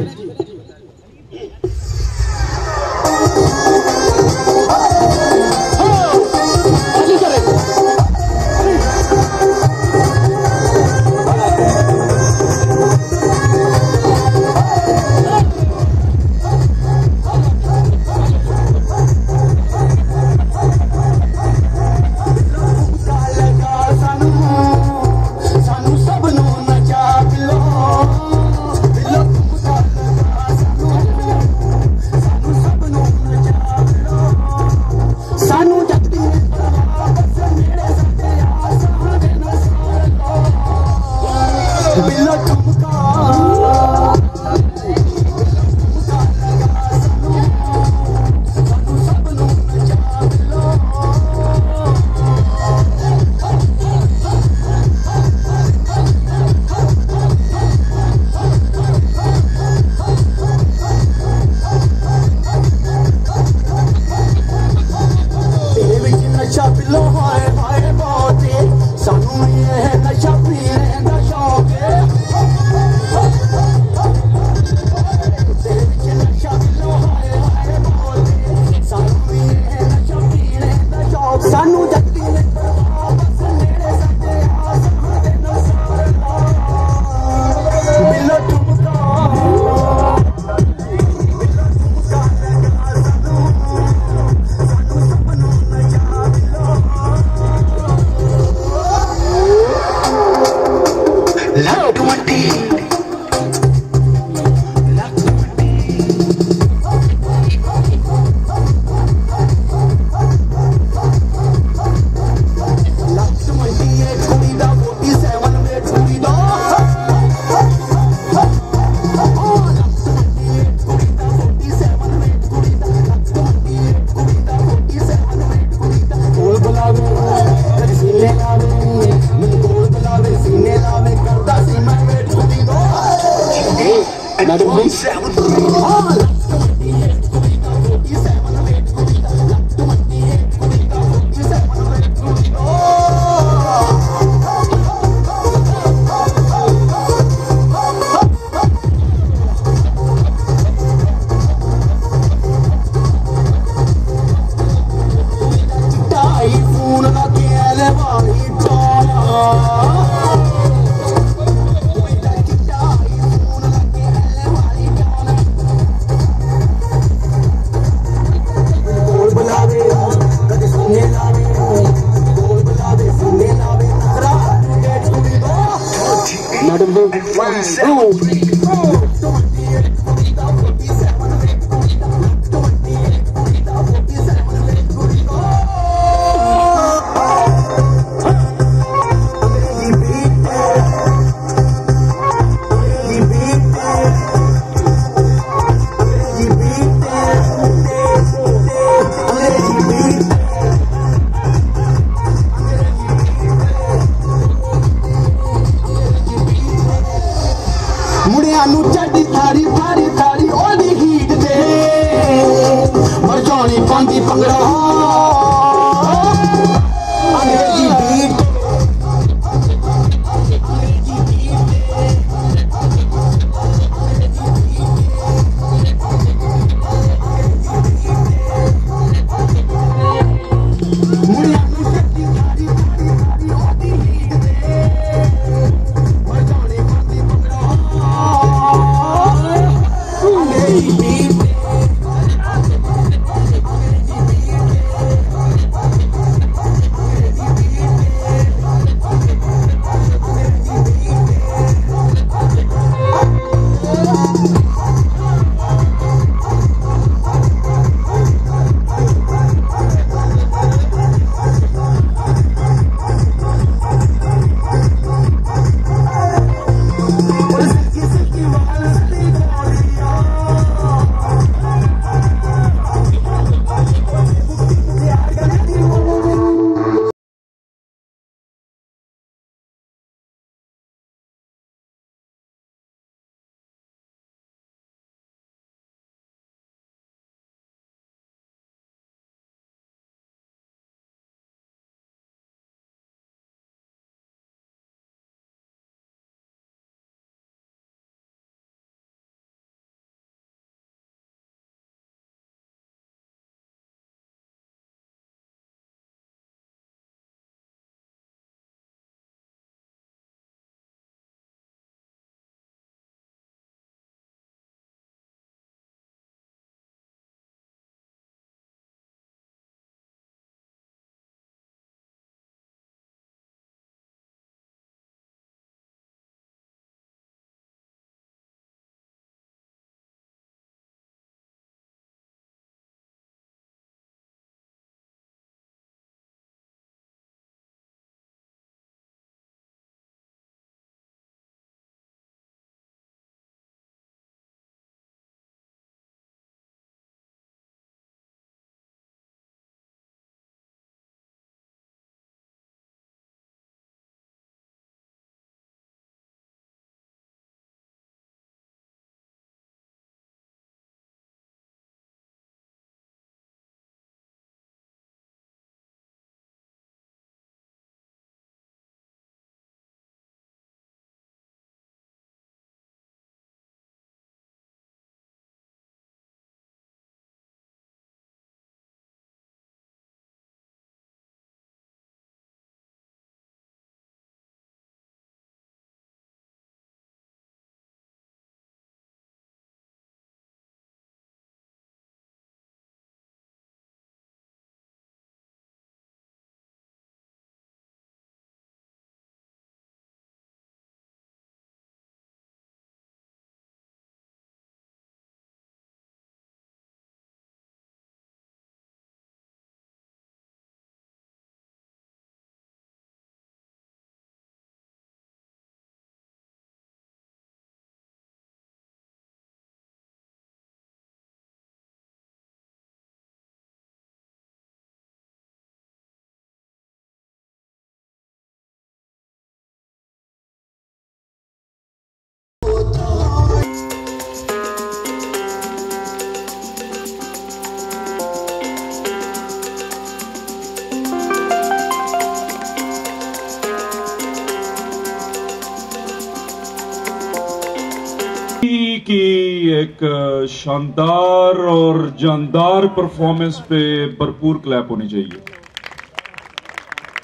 एक शानदार और जानदार परफॉर्मेंस पे भरपूर क्लैप होनी चाहिए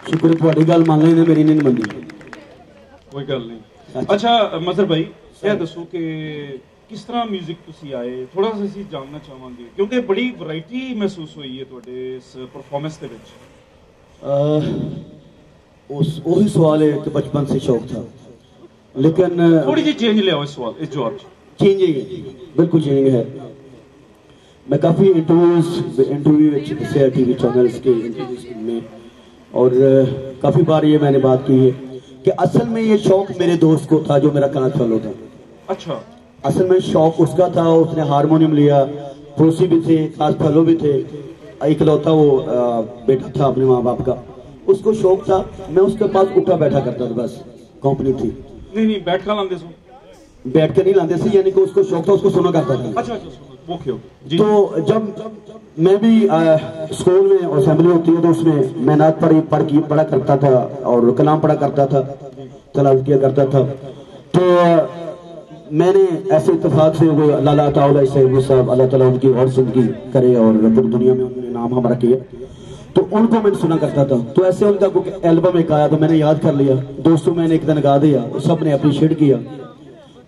ਸ਼ੁਕਰ ਤੁਹਾਡੀ ਗੱਲ ਮੰਨ ਲੈਂਦੇ ਮੇਰੀ ਨਹੀਂ ਮੰਨੀ ਕੋਈ ਗੱਲ ਨਹੀਂ ਅੱਛਾ ਮਜ਼ਰ ਭਾਈ ਇਹ ਦੱਸੋ ਕਿ ਕਿਸ ਤਰ੍ਹਾਂ 뮤직 ਤੁਸੀਂ ਆਏ ਥੋੜਾ ਜਿਹਾ ਅਸੀਂ ਜਾਣਨਾ ਚਾਹਾਂਗੇ ਕਿਉਂਕਿ ਬੜੀ ਵੈਰਾਈਟੀ ਮਹਿਸੂਸ ਹੋਈ ਹੈ ਤੁਹਾਡੇ ਇਸ ਪਰਫਾਰਮੈਂਸ ਦੇ ਵਿੱਚ अह, उस वही सवाल है कि बचपन से शौक था लेकिन ਥੋੜੀ ਜਿਹੀ ਚੇਂਜ ਲਿਆਓ ਇਸ ਸਵਾਲ ਇਸ ਜਵਾਬ 'ਚ चेंजिंग है बिल्कुल चेंजिंग है मैं काफ़ी इंटरव्यूज इंटरव्यू ਵਿੱਚ ਦੱਸਿਆ टीवी चैनल्स के इंटरव्यूज में और अह, काफ़ी बार ये मैंने बात की है कि असल में ये शौक मेरे दोस्त को था जो मेरा क्लास फेलो था अच्छा असल में शौक उसका था उसने हारमोनियम लिया पड़ोसी भी थे क्लास फेलो भी थे इकलौता वो अह, बेटा था अपने माँ बाप का उसको शौक था मैं उसके पास उठा बैठा करता था बस कंपनी थी ਨਹੀਂ ਨਹੀਂ ਬੈਠ ਕੇ ਲਾਉਂਦੇ ਸੋ बैठ के नहीं लाते थे यानी कि उसको शौक था उसको सुना करता था। अच्छा अच्छा तो जब मैं भी स्कूल में और असेंबली होती है तो उसमें मैं नात पढ़ी पढ़ की पढ़ा करता था और कलाम पढ़ा करता था तलाश किया करता था। तो मैंने ऐसे इत्तेफाक से वो ताला साहब साहब अल्लाह ताला उनकी और ज़िंदगी करे और पूरी दुनिया में उन्होंने नाम हमारा किया। तो उनको मैंने सुना करता था। तो ऐसे उनका एल्बम एक आया तो मैंने याद कर लिया। दोस्तों मैंने एक दिन गा दिया सबने अप्रिशिएट किया।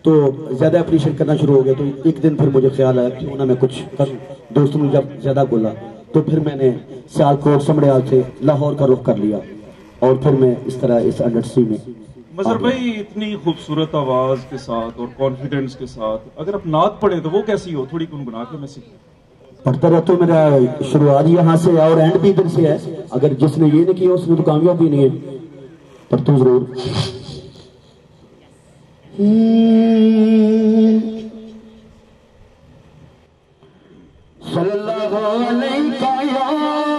तो ज़्यादा अप्रिशिएट करना शुरू हो गया। तो एक दिन फिर मुझे ख्याल आया क्यों ना मैं कुछ करूँ दोस्तों ने जब ज़्यादा बोला तो फिर मैंने सियालकोट समड़ियाल से लाहौर का रुख कर लिया और फिर मैं इस तरह इस इंडस्ट्री में मजर भाई इतनी खूबसूरत आवाज़ के साथ और कॉन्फिडेंस के साथ अगर आप नात पढ़े तो वो कैसी हो? थोड़ी गुनगुना के मैं सीखूं पढ़ता रहता हूँ मेरा शुरुआत यहाँ से है और एंड भी इधर से है। अगर जिसने ये नहीं किया उसने तो कामयाब भी नहीं है। पढ़ता ज़रूर। लेताया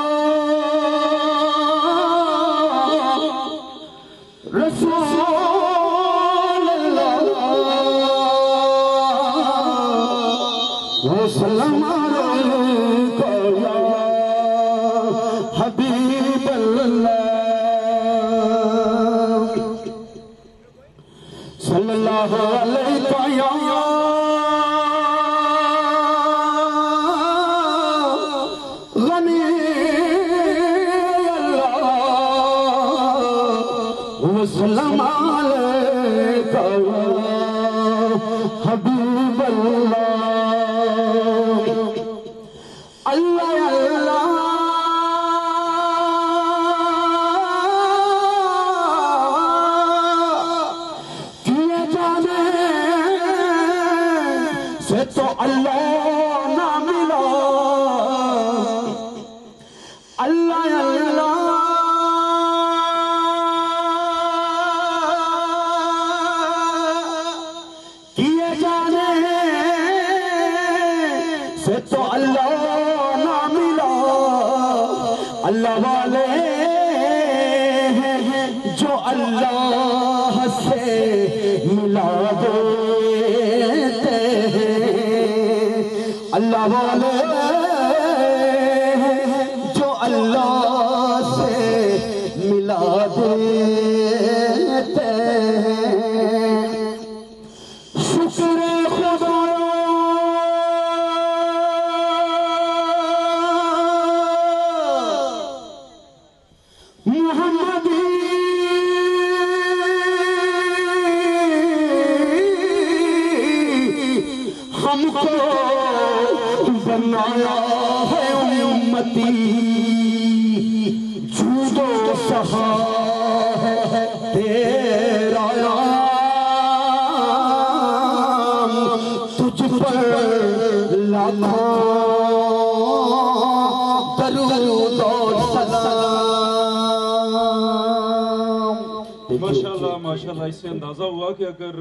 इससे अंदाज़ा हुआ कि अगर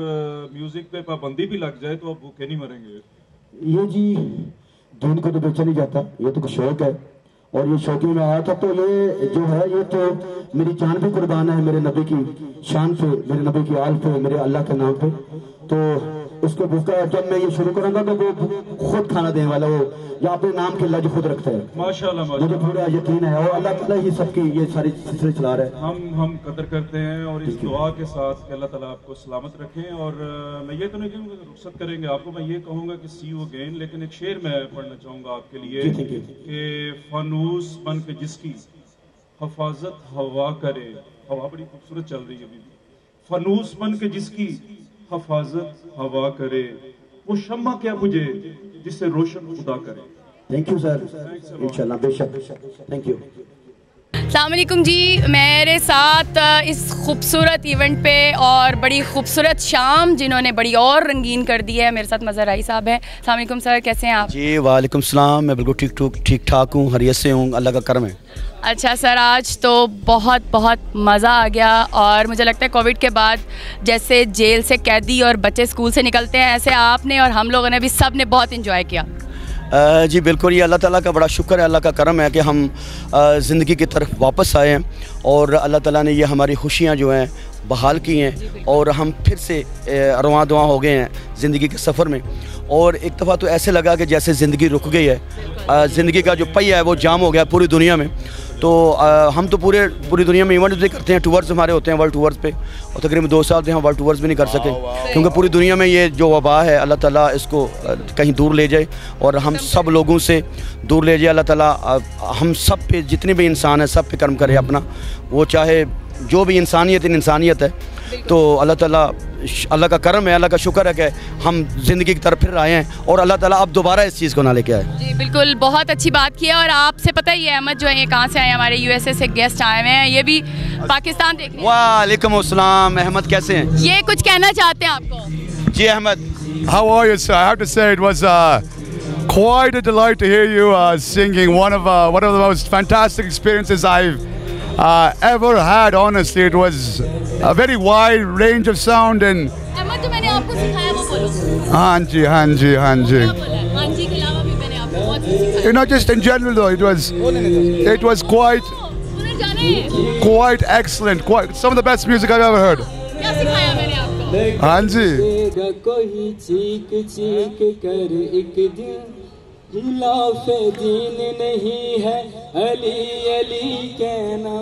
म्यूज़िक पे पाबंदी भी लग जाए तो आप भूखे नहीं मरेंगे। ये जी दिन को तो बेचा नहीं जाता। ये तो कुछ शौक है। और ये शौकी में आया था तो ये जो है, ये तो मेरी जान भी कुर्बान है, मेरे नबी की शान पे, मेरे नबी की आल पे, मेरे अल्लाह के नाम पे। तो उसको भूखा जब मैं ये शुरू करूँगा तो वो खुद खाना देने वाला वो या अपने नाम के अल्लाह जो खुद रखता है। माशाल्लाह मुझे पूरा यकीन है और अल्लाह ताला ही सबकी ये सारी सिलसिले चला रहा है। हम हम कदर करते हैं और इस दुआ के साथ कि अल्लाह ताला आपको सलामत रखें और मैं ये तो नहीं कहूँगा कि रुखसत करेंगे आपको मैं ये कहूँगा कि सी यू अगेन लेकिन एक शेर मैं पढ़ना चाहूँगा आपके लिए कि फानूस बन के जिसकी हफाजत हवा करे हवा बड़ी खूबसूरत चल रही है अभी फनूस बन के जिसकी हफाजत हवा करे। वो शम्मा क्या बुझे जिससे रोशन खुदा करे। थैंक यू सर इंशाल्लाह बेशक। थैंक यू अलकुम जी मेरे साथ इस खूबसूरत इवेंट पे और बड़ी खूबसूरत शाम जिन्होंने बड़ी और रंगीन कर दी है मेरे साथ मज़र राई साहब हैं। अलकुम सर कैसे हैं आप? जी वालेकुम सलाम मैं बिल्कुल ठीक ठीक ठीक ठाक हूँ हरियत से हूँ अल्लाह का करम है। अच्छा सर आज तो बहुत बहुत मज़ा आ गया और मुझे लगता है कोविड के बाद जैसे जेल से कैदी और बच्चे स्कूल से निकलते हैं ऐसे आपने और हम लोगों ने भी सबने बहुत इन्जॉय किया। जी, बिल्कुल, ये अल्लाह ताला का बड़ा शुक्र है, अल्लाह का करम है कि हम ज़िंदगी की तरफ़ वापस आए हैं और अल्लाह ताला ने ये हमारी खुशियाँ जो हैं, बहाल की हैं और हम फिर से रवा दुआ हो गए हैं ज़िंदगी के सफ़र में। और एक दफ़ा तो ऐसे लगा कि जैसे ज़िंदगी रुक गई है। ज़िंदगी का जो पहिया है वो जाम हो गया पूरी दुनिया में। तो अ, हम तो पूरे पूरी दुनिया में इवेंट भी करते हैं टूर्स हमारे होते हैं वर्ल्ड टूर्स पे। और तकरीबन दो साल से हम वर्ल्ड टूर्स भी नहीं कर सके। क्योंकि पूरी दुनिया में ये जो वबा है अल्लाह ताला इसको कहीं दूर ले जाए। और हम सब लोगों से दूर ले जाए अल्लाह ताला हम सब पे जितने भी इंसान हैं सब पे कर्म करे अपना। वो चाहे जो भी इंसानियत इन इंसानियत है। तो अल्लाह ताला अल्लाह का करम है अल्लाह का शुक्र है कि हम ज़िंदगी की तरफ़ फिर आए हैं और अल्लाह ताला अब दोबारा इस चीज़ को ना लेके आए। जी बिल्कुल बहुत अच्छी बात की है और आपसे पता ही है अहमद जो है ये कहाँ से आए हैं? हमारे यूएसए से गेस्ट आए हुए हैं ये भी पाकिस्तान देखने वालेकुम अस्सलाम अहमद कैसे हैं? ये कुछ कहना चाहते हैं आपको? जी Ahmad. How are you, sir? I have to say it was uh, quite a delight to hear you uh, singing. One of uh, one of the most fantastic experiences I've uh, ever had. Honestly, it was a very wide range of sound and. Hanji, Hanji, Hanji. You know, just in general though, it was it was quite quite excellent. Quite some of the best music I've ever heard. Hanji. खिलाफ दीन नहीं है, अली अली कहना।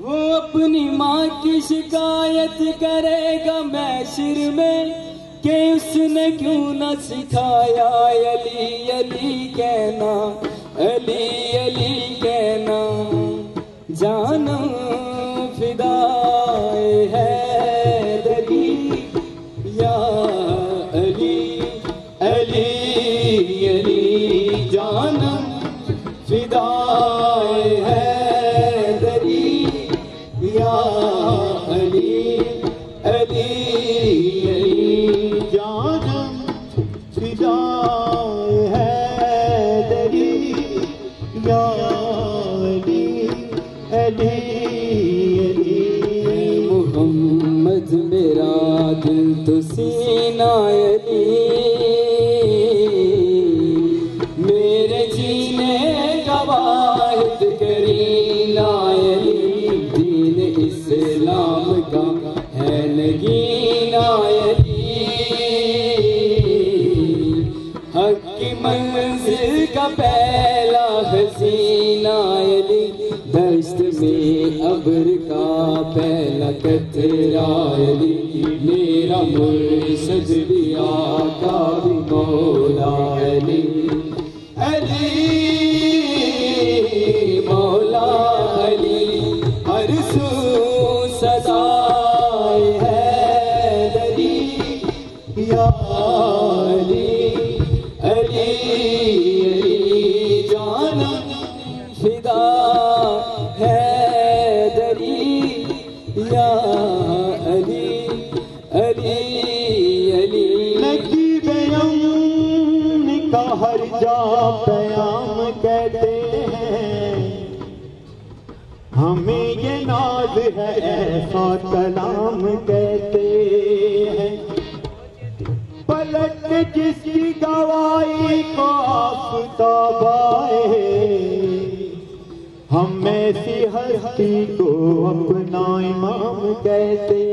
वो अपनी माँ की शिकायत करेगा मैशर में, कि उसने क्यों न सिखाया, अली अली कहना, अली अली कहना। जानो फिदाए है। जानम फिदाए है दरी, या अली अली अली। फिदाए है दरी, या अली अली अली। मोहम्मद, मेरा दिल तो सीना अली नगीना अली हक की मंजिल का पहला हसीना अली दस्त में अब्र का पहला कतरा अली मेरा मुर्शद भी आका भी मौला अली अली मौला हस्ती को अपना इमाम कहते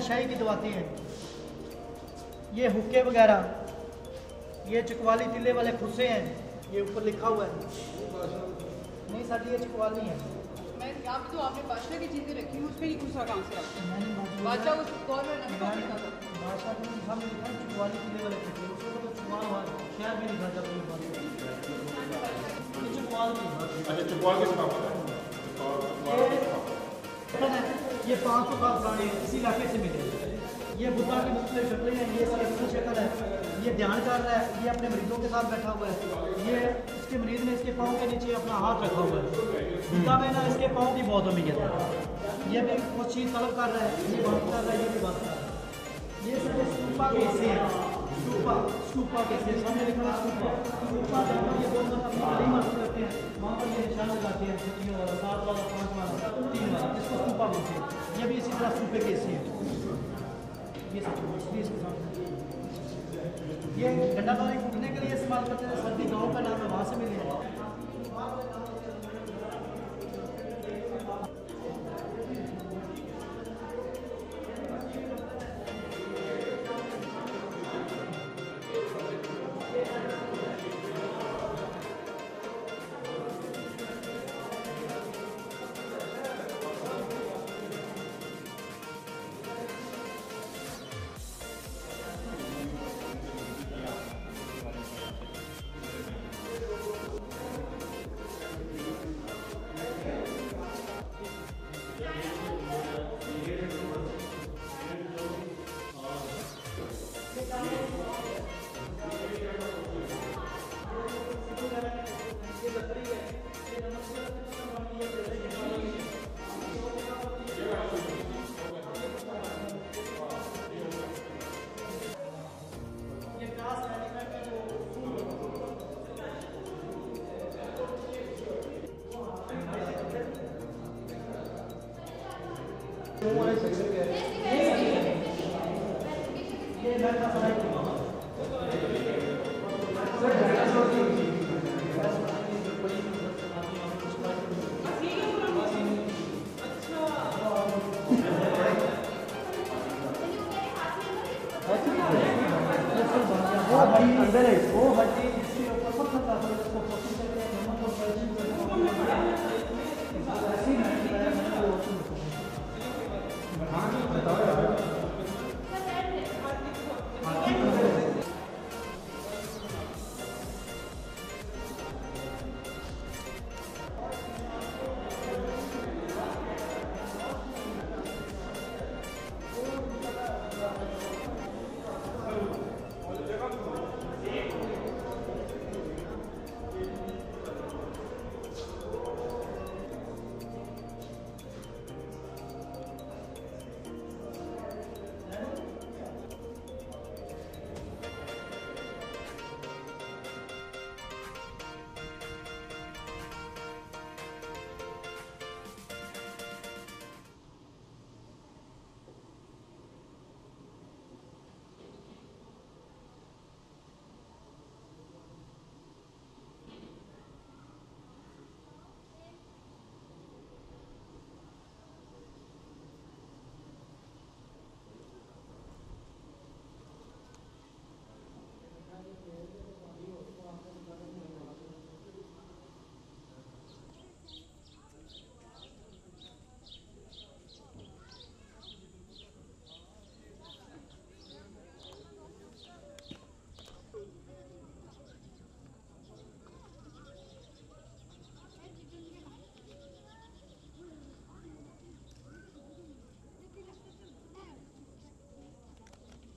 है शाही की दवाती हैं। ये हुक्के वगैरह ये चकवाली तिले वाले खुसे हैं ये ऊपर लिखा हुआ है। नहीं साडी ये चकवाली है। मैं यहाँ पे तो आपने बादशाह की चीज़ें रखी हैं उसमें नहीं गुस्सा कहाँ से आता बादशाह उस दौर में बादशाह ने लिखा में लिखा चकवाली किले वाले खुसे उसको तो चकवाल हुआ शहर में लिखा था चकवाल की अच्छा चकवाल किस नाम है? ये पाँच सौ साल पुराने इसी इलाके से मिले। ये बुद्धा की मुख्तलिफ़ शक्लें हैं, ये अपनी शक्ल है। ये ध्यान कर रहा है, ये अपने मरीजों के साथ बैठा हुआ है। ये इसके मरीज़ ने इसके पाँव के नीचे अपना हाथ रखा हुआ है। बुद्धा में ना इसके पाँव की बहुत अहमियत है। ये भी कुछ चीज़ तलब कर रहा है, ये बात कर रहा है, ये भी बात कर रहा है। ये सारे स्तूपा के हिस्से हैं। स्तूपा स्तूपा के हिस्से, सामने लिखा हुआ स्तूपा। स्तूपा जहाँ ये दो मतलब अपनी तालीम हासिल करते हैं। वहाँ पर ये निशान लगाते हैं सात वाला पाँच वाला तीन वाला इसको स्तूपा बोलते हैं। ये भी इसी तरह सूपे के हिस्से हैं। ये सब इसके साथ ये डंडा दौरे कूटने के लिए इस्तेमाल करते हैं सर्दी, गाँव का नाम है, वहाँ से मिले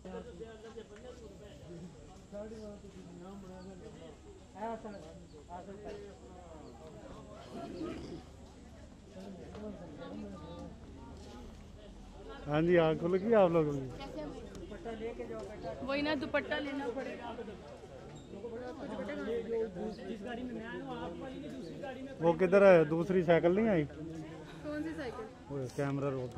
Gracias. हाँ जी आँख खुल गई आप लोगों की वही ना दुपट्टा लेना पड़ेगा। वो किधर है? दूसरी साइकिल नहीं आई? कौन सी साइकिल? कैमरा रोक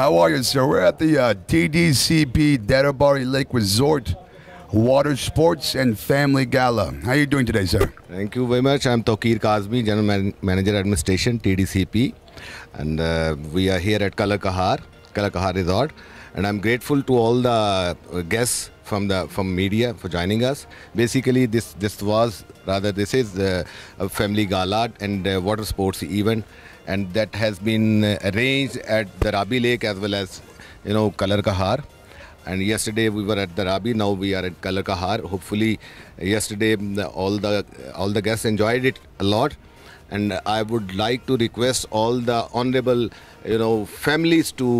How are you, sir? We're at the uh, TDCP Derabari Lake Resort Water Sports and Family Gala. How are you doing today, sir? Thank you very much. I'm Tokir Kazmi, General Man- Manager Administration, TDCP, and uh, we are here at Kala Kahar, Kala Kahar Resort, and I'm grateful to all the uh, guests from the from media for joining us. Basically, this this was rather this is uh, a family gala and uh, water sports event, and that has been uh, arranged at the Rabi Lake as well as you know Kalar Kahar. And yesterday we were at the Rabi. Now we are at Kalar Kahar. Hopefully, yesterday mm, all the all the guests enjoyed it a lot. And I would like to request all the honorable, you know, families to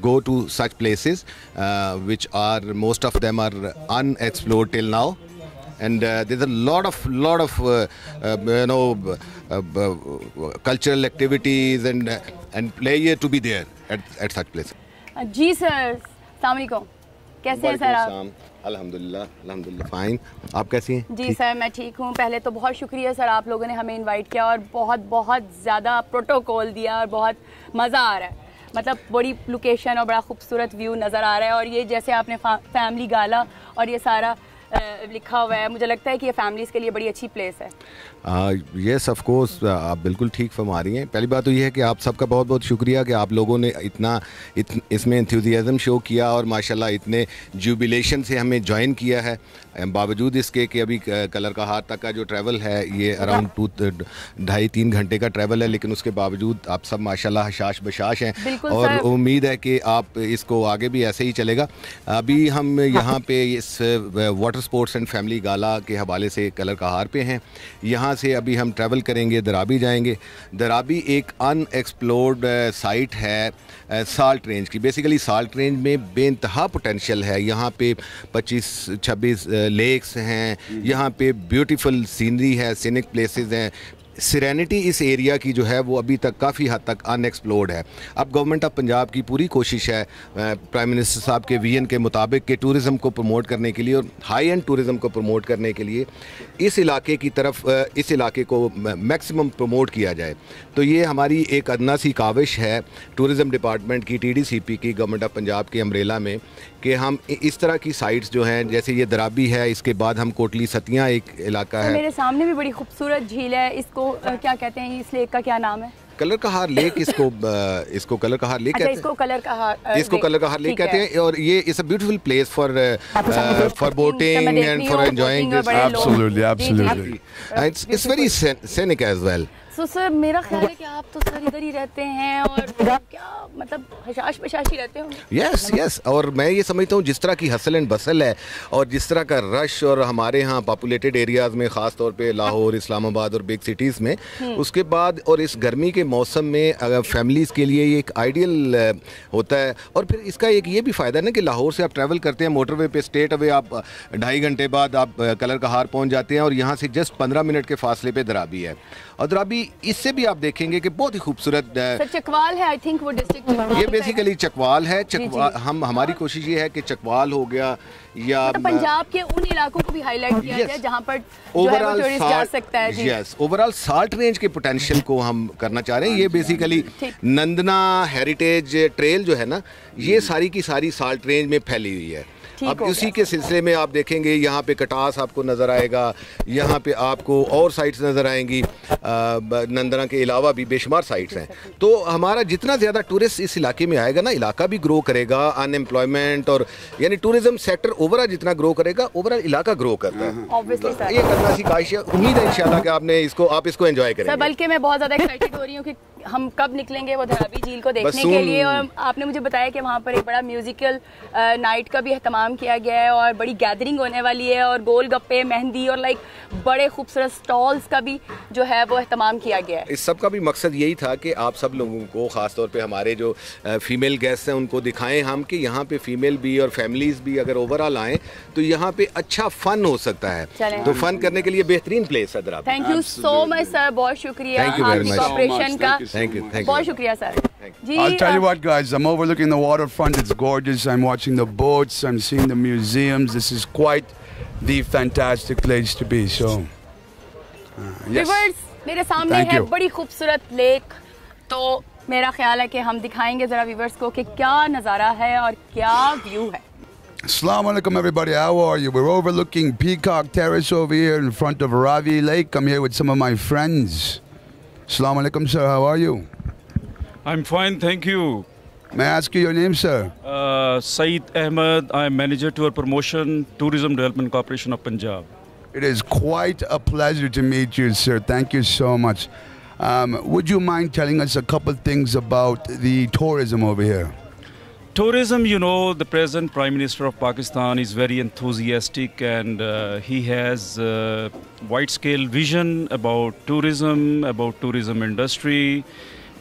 go to such places, uh, which are most of them are unexplored till now and uh, there's a lot of lot of uh, uh, you know uh, uh, cultural activities and uh, and pleasure to be there at, at such places. जी sir सलामकुम कैसे हैं sir आप? अल्हम्दुलिल्लाह अल्हम्दुलिल्लाह fine आप कैसी हैं? जी सर मैं ठीक हूँ। पहले तो बहुत शुक्रिया सर आप लोगों ने हमें इनवाइट किया और बहुत बहुत ज़्यादा प्रोटोकॉल दिया और बहुत मज़ा आ रहा है। मतलब बड़ी लोकेशन और बड़ा खूबसूरत व्यू नज़र आ रहा है और ये जैसे आपने फैमिली गाला और ये सारा लिखा हुआ है। मुझे लगता है कि ये फैमिलीज़ के लिए बड़ी अच्छी प्लेस है। यस ऑफ़ कोर्स आप बिल्कुल ठीक फरमा रही हैं। पहली बात तो ये है कि आप सबका बहुत बहुत शुक्रिया कि आप लोगों ने इतना इत, इसमें इंथ्यूजियाज़म शो किया और माशाल्लाह इतने जुबिलेशन से हमें ज्वाइन किया है। बावजूद इसके कि अभी कलर का हाथ तक का जो ट्रैवल है ये अराउंड टू ढाई तीन घंटे का ट्रैवल है लेकिन उसके बावजूद आप सब माशाल्लाह हशाश बशाश हैं और उम्मीद है कि आप इसको आगे भी ऐसे ही चलेगा। अभी हम यहाँ पे इस water sports and family gala के हवाले से कलर कहार पे हैं। यहाँ से अभी हम ट्रैवल करेंगे, दराबी जाएँगे। दराबी एक अनएक्सप्लोर्ड साइट है साल्ट रेंज की। बेसिकली साल्ट रेंज में बेनतहा पोटेंशियल है। यहाँ पे 25-26 लेक्स हैं। यहाँ पे ब्यूटीफुल सीनरी है सीनिक प्लेसेस हैं। सिरेनिटी इस एरिया की जो है, वो अभी तक काफ़ी हद तक अनएक्सप्लोर्ड है। अब गवर्नमेंट ऑफ़ पंजाब की पूरी कोशिश है प्राइम मिनिस्टर साहब के विजन के मुताबिक के टूरिज़म को प्रमोट करने के लिए और हाई एंड टूरिज़म को प्रमोट करने के लिए इस इलाके की तरफ़ इस इलाके को मैक्सिमम प्रमोट किया जाए। तो ये हमारी एक अदना सी काविश है टूरिज़म डिपार्टमेंट की टीडीसीपी की गवर्नमेंट ऑफ़ पंजाब के अम्ब्रेला में। कि हम इस तरह की साइट्स जो हैं जैसे ये दराबी है इसके बाद हम कोटली सतियाँ एक इलाका है। मेरे सामने भी बड़ी खूबसूरत झील है इसको क्या कहते हैं इस लेक का क्या नाम है? कलर कहार लेक इसको इसको कलर कहार लेक अच्छा इसको कलर का हार- इसको लेक- कलर कहार लेक कहते हैं और ये it's a beautiful place for for boating and for enjoying absolutely. Ji. It's it's very scenic as well. So sir मेरा ख्याल है कि आप तो सर इधर ही रहते हैं और क्या मतलब हशाश बशाश ही रहते होंगे? यस यस और मैं ये समझता हूँ जिस तरह की हसल एंड बसल है और जिस तरह का रश और हमारे यहाँ पॉपुलेटेड एरियाज़ में ख़ास तौर पे लाहौर इस्लामाबाद और बिग सिटीज़ में हम्म। उसके बाद और इस गर्मी के मौसम में अगर फैमिलीज़ के लिए ये एक आइडियल होता है। और फिर इसका एक ये भी फ़ायदा ना कि लाहौर से आप ट्रैवल करते हैं मोटरवे पे स्टेट अवे आप ढाई घंटे बाद आप कलर का हार पहुँच जाते हैं और यहाँ से जस्ट पंद्रह मिनट के फासले पे दराबी है। और अभी इससे भी आप देखेंगे कि बहुत ही खूबसूरत चकवाल है आई थिंक वो डिस्ट्रिक्ट ये बेसिकली चकवाल है। चकवाल हम हमारी कोशिश ये है कि चकवाल हो गया या मतलब पंजाब के उन इलाकों को भी हाईलाइट किया. जाए जहाँ पर है टूरिस्ट जा सकता है यस ओवरऑल साल्ट रेंज के पोटेंशियल को हम करना चाह रहे हैं। ये बेसिकली नंदना हेरिटेज ट्रेल जो है ना ये सारी की सारी साल्ट रेंज में फैली हुई है। अब उसी के सिलसिले में आप देखेंगे यहाँ पे कटास आपको नज़र आएगा यहाँ पे आपको और साइट्स नज़र आएँगी नंदना के अलावा भी बेशुमार साइट्स हैं। तो हमारा जितना ज़्यादा टूरिस्ट इस इलाके में आएगा ना इलाका भी ग्रो करेगा अनएम्प्लॉयमेंट और यानी टूरिज़्म सेक्टर ओवरऑल जितना ग्रो करेगा ओवरऑल इलाका ग्रो करता है। ऑब्वियसली ये करना सी ख्वाहिश है। उम्मीद है इंशाल्लाह कि आपने इसको आप इसको एंजॉय करेंगे। बल्कि मैं बहुत ज़्यादा एक्साइटेड हो रही हूँ कि हम कब निकलेंगे वो धराबी झील को देखने के लिए। और आपने मुझे बताया कि वहाँ पर एक बड़ा म्यूजिकल नाइट का भी अहतमाम किया गया है और बड़ी गैदरिंग होने वाली है और गोल गप्पे मेहंदी और लाइक बड़े खूबसूरत स्टॉल्स का भी जो है वो अहतमाम किया गया है इस सब का भी मकसद यही था कि आप सब लोगों को ख़ास तौर पे हमारे जो फीमेल गेस्ट हैं उनको दिखाएँ हम कि यहाँ पे फीमेल भी और फैमिलीज़ भी अगर ओवरऑल आएँ तो यहाँ पे अच्छा फ़न हो सकता है तो फ़न करने के लिए बेहतरीन प्लेस है Dorab thank you so much sir बहुत शुक्रिया आपकी. कॉपरेशन का Thank you, thank you. बहुत शुक्रिया sir I'll tell you what, guys. I'm overlooking the waterfront. It's gorgeous. I'm watching the boats. I'm seeing the museums. This is quite the fantastic place to be. So, uh, yes. Reverse मेरे सामने Thank है you. बड़ी खूबसूरत lake तो मेरा ख्याल है कि हम दिखाएंगे ज़रा व्यूवर्स को कि क्या नज़ारा है और क्या व्यू है Assalamu alaikum, everybody. How are you? We're overlooking Peacock Terrace over here in front of Ravi Lake. I'm here with some of my friends. Assalamu alaikum, sir. How are you? I'm fine, thank you. May I ask you your name, sir? Uh, Saeed Ahmed, I'm Manager Tour Promotion, Tourism Development Corporation of Punjab. It is quite a pleasure to meet you, sir. Thank you so much. Um, would you mind telling us a couple things about the tourism over here? Tourism, you know, the present Prime Minister of Pakistan is very enthusiastic and uh, he has uh, wide-scale vision about tourism, about tourism industry,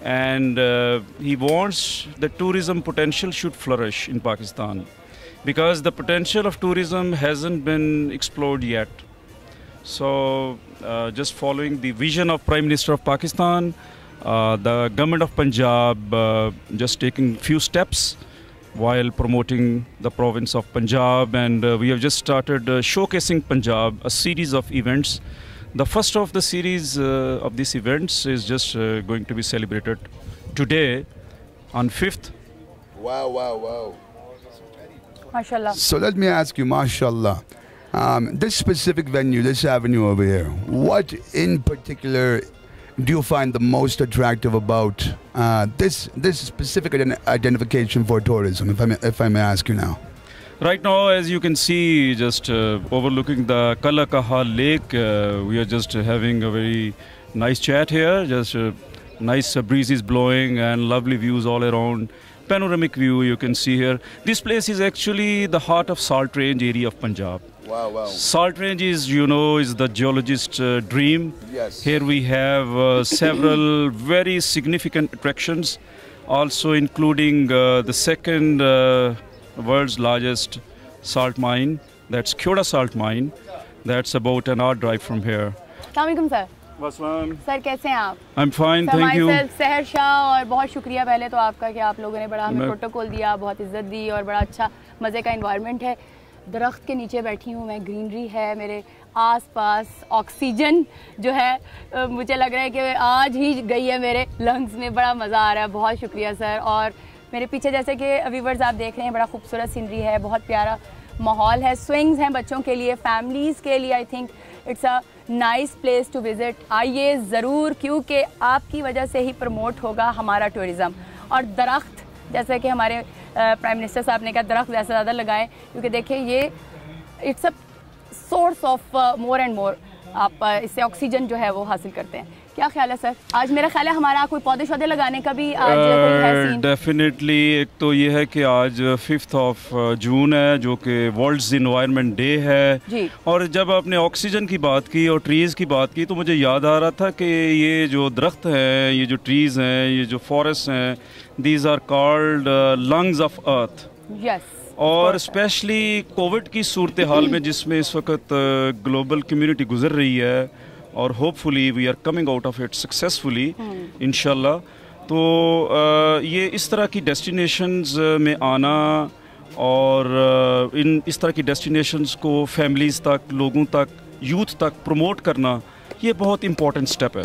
and uh, he wants the tourism potential should flourish in Pakistan because the potential of tourism hasn't been explored yet. So, uh, just following the vision of Prime Minister of Pakistan, uh, the government of Punjab uh, just taking few steps while promoting the province of Punjab, and uh, we have just started uh, showcasing Punjab, a series of events. The first of the series uh, of these events is just uh, going to be celebrated today on 5th. Wow, wow, wow. Mashallah. So let me ask you, mashallah, um, this specific venue, this avenue over here, what in particular do you find the most attractive about uh, this this specific ident identification for tourism, if I, may, if I may ask you now? Right now, as you can see, just uh, overlooking the Kalakaha Lake, uh, we are just having a very nice chat here. Just uh, nice uh, breezes blowing and lovely views all around. Panoramic view you can see here. This place is actually the heart of Salt Range area of Punjab. Wow, wow. Salt Range is, you know, is the geologist's uh, dream. Yes. Here we have uh, several very significant attractions, also including uh, the second uh, world's largest salt mine. That's Kyoda Salt Mine. That's about an hour drive from here. अलैक्म sir Wassalam. Sir कैसे हैं आप I'm fine, sir, thank you. साथ सहर शाह और बहुत शुक्रिया पहले तो आपका कि आप लोगों ने बड़ा हमें प्रोटोकॉल दिया बहुत इज़्ज़त दी और बड़ा अच्छा मज़े का इन्वायरमेंट है दरख्त के नीचे बैठी हूँ मैं ग्रीनरी है मेरे आसपास ऑक्सीजन जो है मुझे लग रहा है कि आज ही गई है मेरे लंग्स में बड़ा मज़ा आ रहा है बहुत शुक्रिया सर और मेरे पीछे जैसे कि व्यूवर्स आप देख रहे हैं, बड़ा खूबसूरत सीनरी है, बहुत प्यारा माहौल है। स्विंग्स हैं बच्चों के लिए फैमिलीज़ के लिए I think it's a nice place to visit आइए ज़रूर, क्योंकि आपकी वजह से ही प्रमोट होगा हमारा टूरिज़म और दरख्त, जैसे कि हमारे प्राइम मिनिस्टर साहब ने कहा, दरख्त ज़्यादा ज़्यादा लगाएँ, क्योंकि देखिए ये it's a source of more and more आप इससे ऑक्सीजन जो है वो हासिल करते हैं। क्या ख्याल है सर? आज मेरा ख्याल है हमारा कोई पौधे शौधे लगाने का भी आज डेफिनेटली एक तो ये है कि आज फिफ्थ ऑफ़ जून है जो कि वर्ल्ड इन्वायरमेंट डे है। जी। और जब आपने ऑक्सीजन की बात की और ट्रीज़ की बात की तो मुझे याद आ रहा था कि ये जो दरख्त हैं ये जो ट्रीज़ हैं ये जो फॉरेस्ट हैं these are called lungs of earth yes और स्पेशली कोविड की सूरत हाल में जिसमें इस वक्त ग्लोबल कम्युनिटी गुजर रही है और hopefully we are coming out of it successfully इनशाला तो अ, ये इस तरह की डेस्टिनेशंस में आना और अ, इन इस तरह की डेस्टिनेशंस को फैमिलीज़ तक लोगों तक यूथ तक प्रमोट करना ये बहुत इम्पोर्टेंट स्टेप है।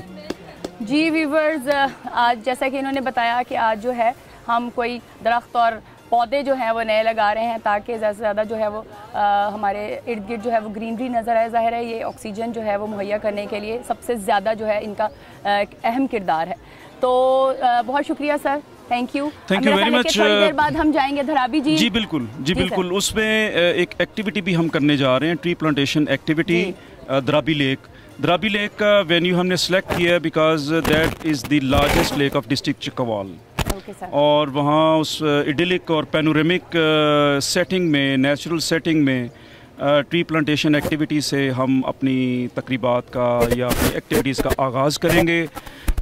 जी वीवर्स आज जैसा कि इन्होंने बताया कि आज जो है हम कोई दरख्त और पौधे जो हैं वो नए लगा रहे हैं ताकि ज़्यादा से ज़्यादा जो है वो अ, हमारे इर्द गिर्द जो है वो ग्रीनरी नज़र आए। ज़ाहिर है ये ऑक्सीजन जो है वो मुहैया करने के लिए सबसे ज़्यादा जो है इनका अहम किरदार है। तो अ, बहुत शुक्रिया sir. Thank you thank you very much थोड़ी देर बाद हम जाएँगे धराबी जी। जी बिल्कुल। जी जी, बिल्कुल। उसमें एक एक्टिविटी भी हम करने जा रहे हैं tree plantation activity Dhrabi lake Dhrabi lake का वेन्यू हमने सेलेक्ट किया है because that is the largest lake of district Chakwal और वहाँ उस इडलिक और पेनोरेमिक सेटिंग में नेचुरल सेटिंग में ट्री प्लांटेशन एक्टिविटी से हम अपनी तकरीबात का या अपनी एक्टिविटीज़ का आगाज़ करेंगे।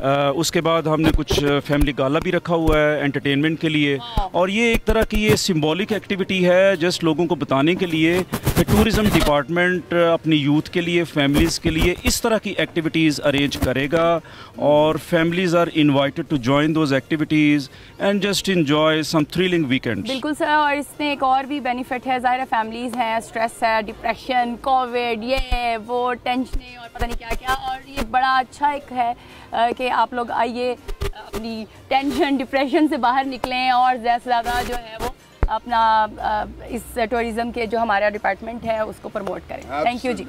उसके बाद हमने कुछ फैमिली गाला भी रखा हुआ है एंटरटेनमेंट के लिए। और ये एक तरह की ये सिंबॉलिक एक्टिविटी है जस्ट लोगों को बताने के लिए कि टूरिज़म डिपार्टमेंट अपनी यूथ के लिए फैमिलीज़ के लिए इस तरह की एक्टिविटीज़ अरेंज करेगा। और families are invited to join those activities and just enjoy some thrilling weekend बिल्कुल सर और इसमें एक और भी बेनिफिट है। ज़ाहिर फैमिलीज़ हैं स्ट्रेस है डिप्रेशन कोविड ये वो टेंशन और पता नहीं क्या क्या और ये बड़ा अच्छा एक है कि आप लोग आइए, अपनी टेंशन डिप्रेशन से बाहर निकलें और ज़्यादा से ज़्यादा जो है वो अपना इस टूरिज़म के जो हमारा डिपार्टमेंट है, उसको प्रमोट करें थैंक यू जी.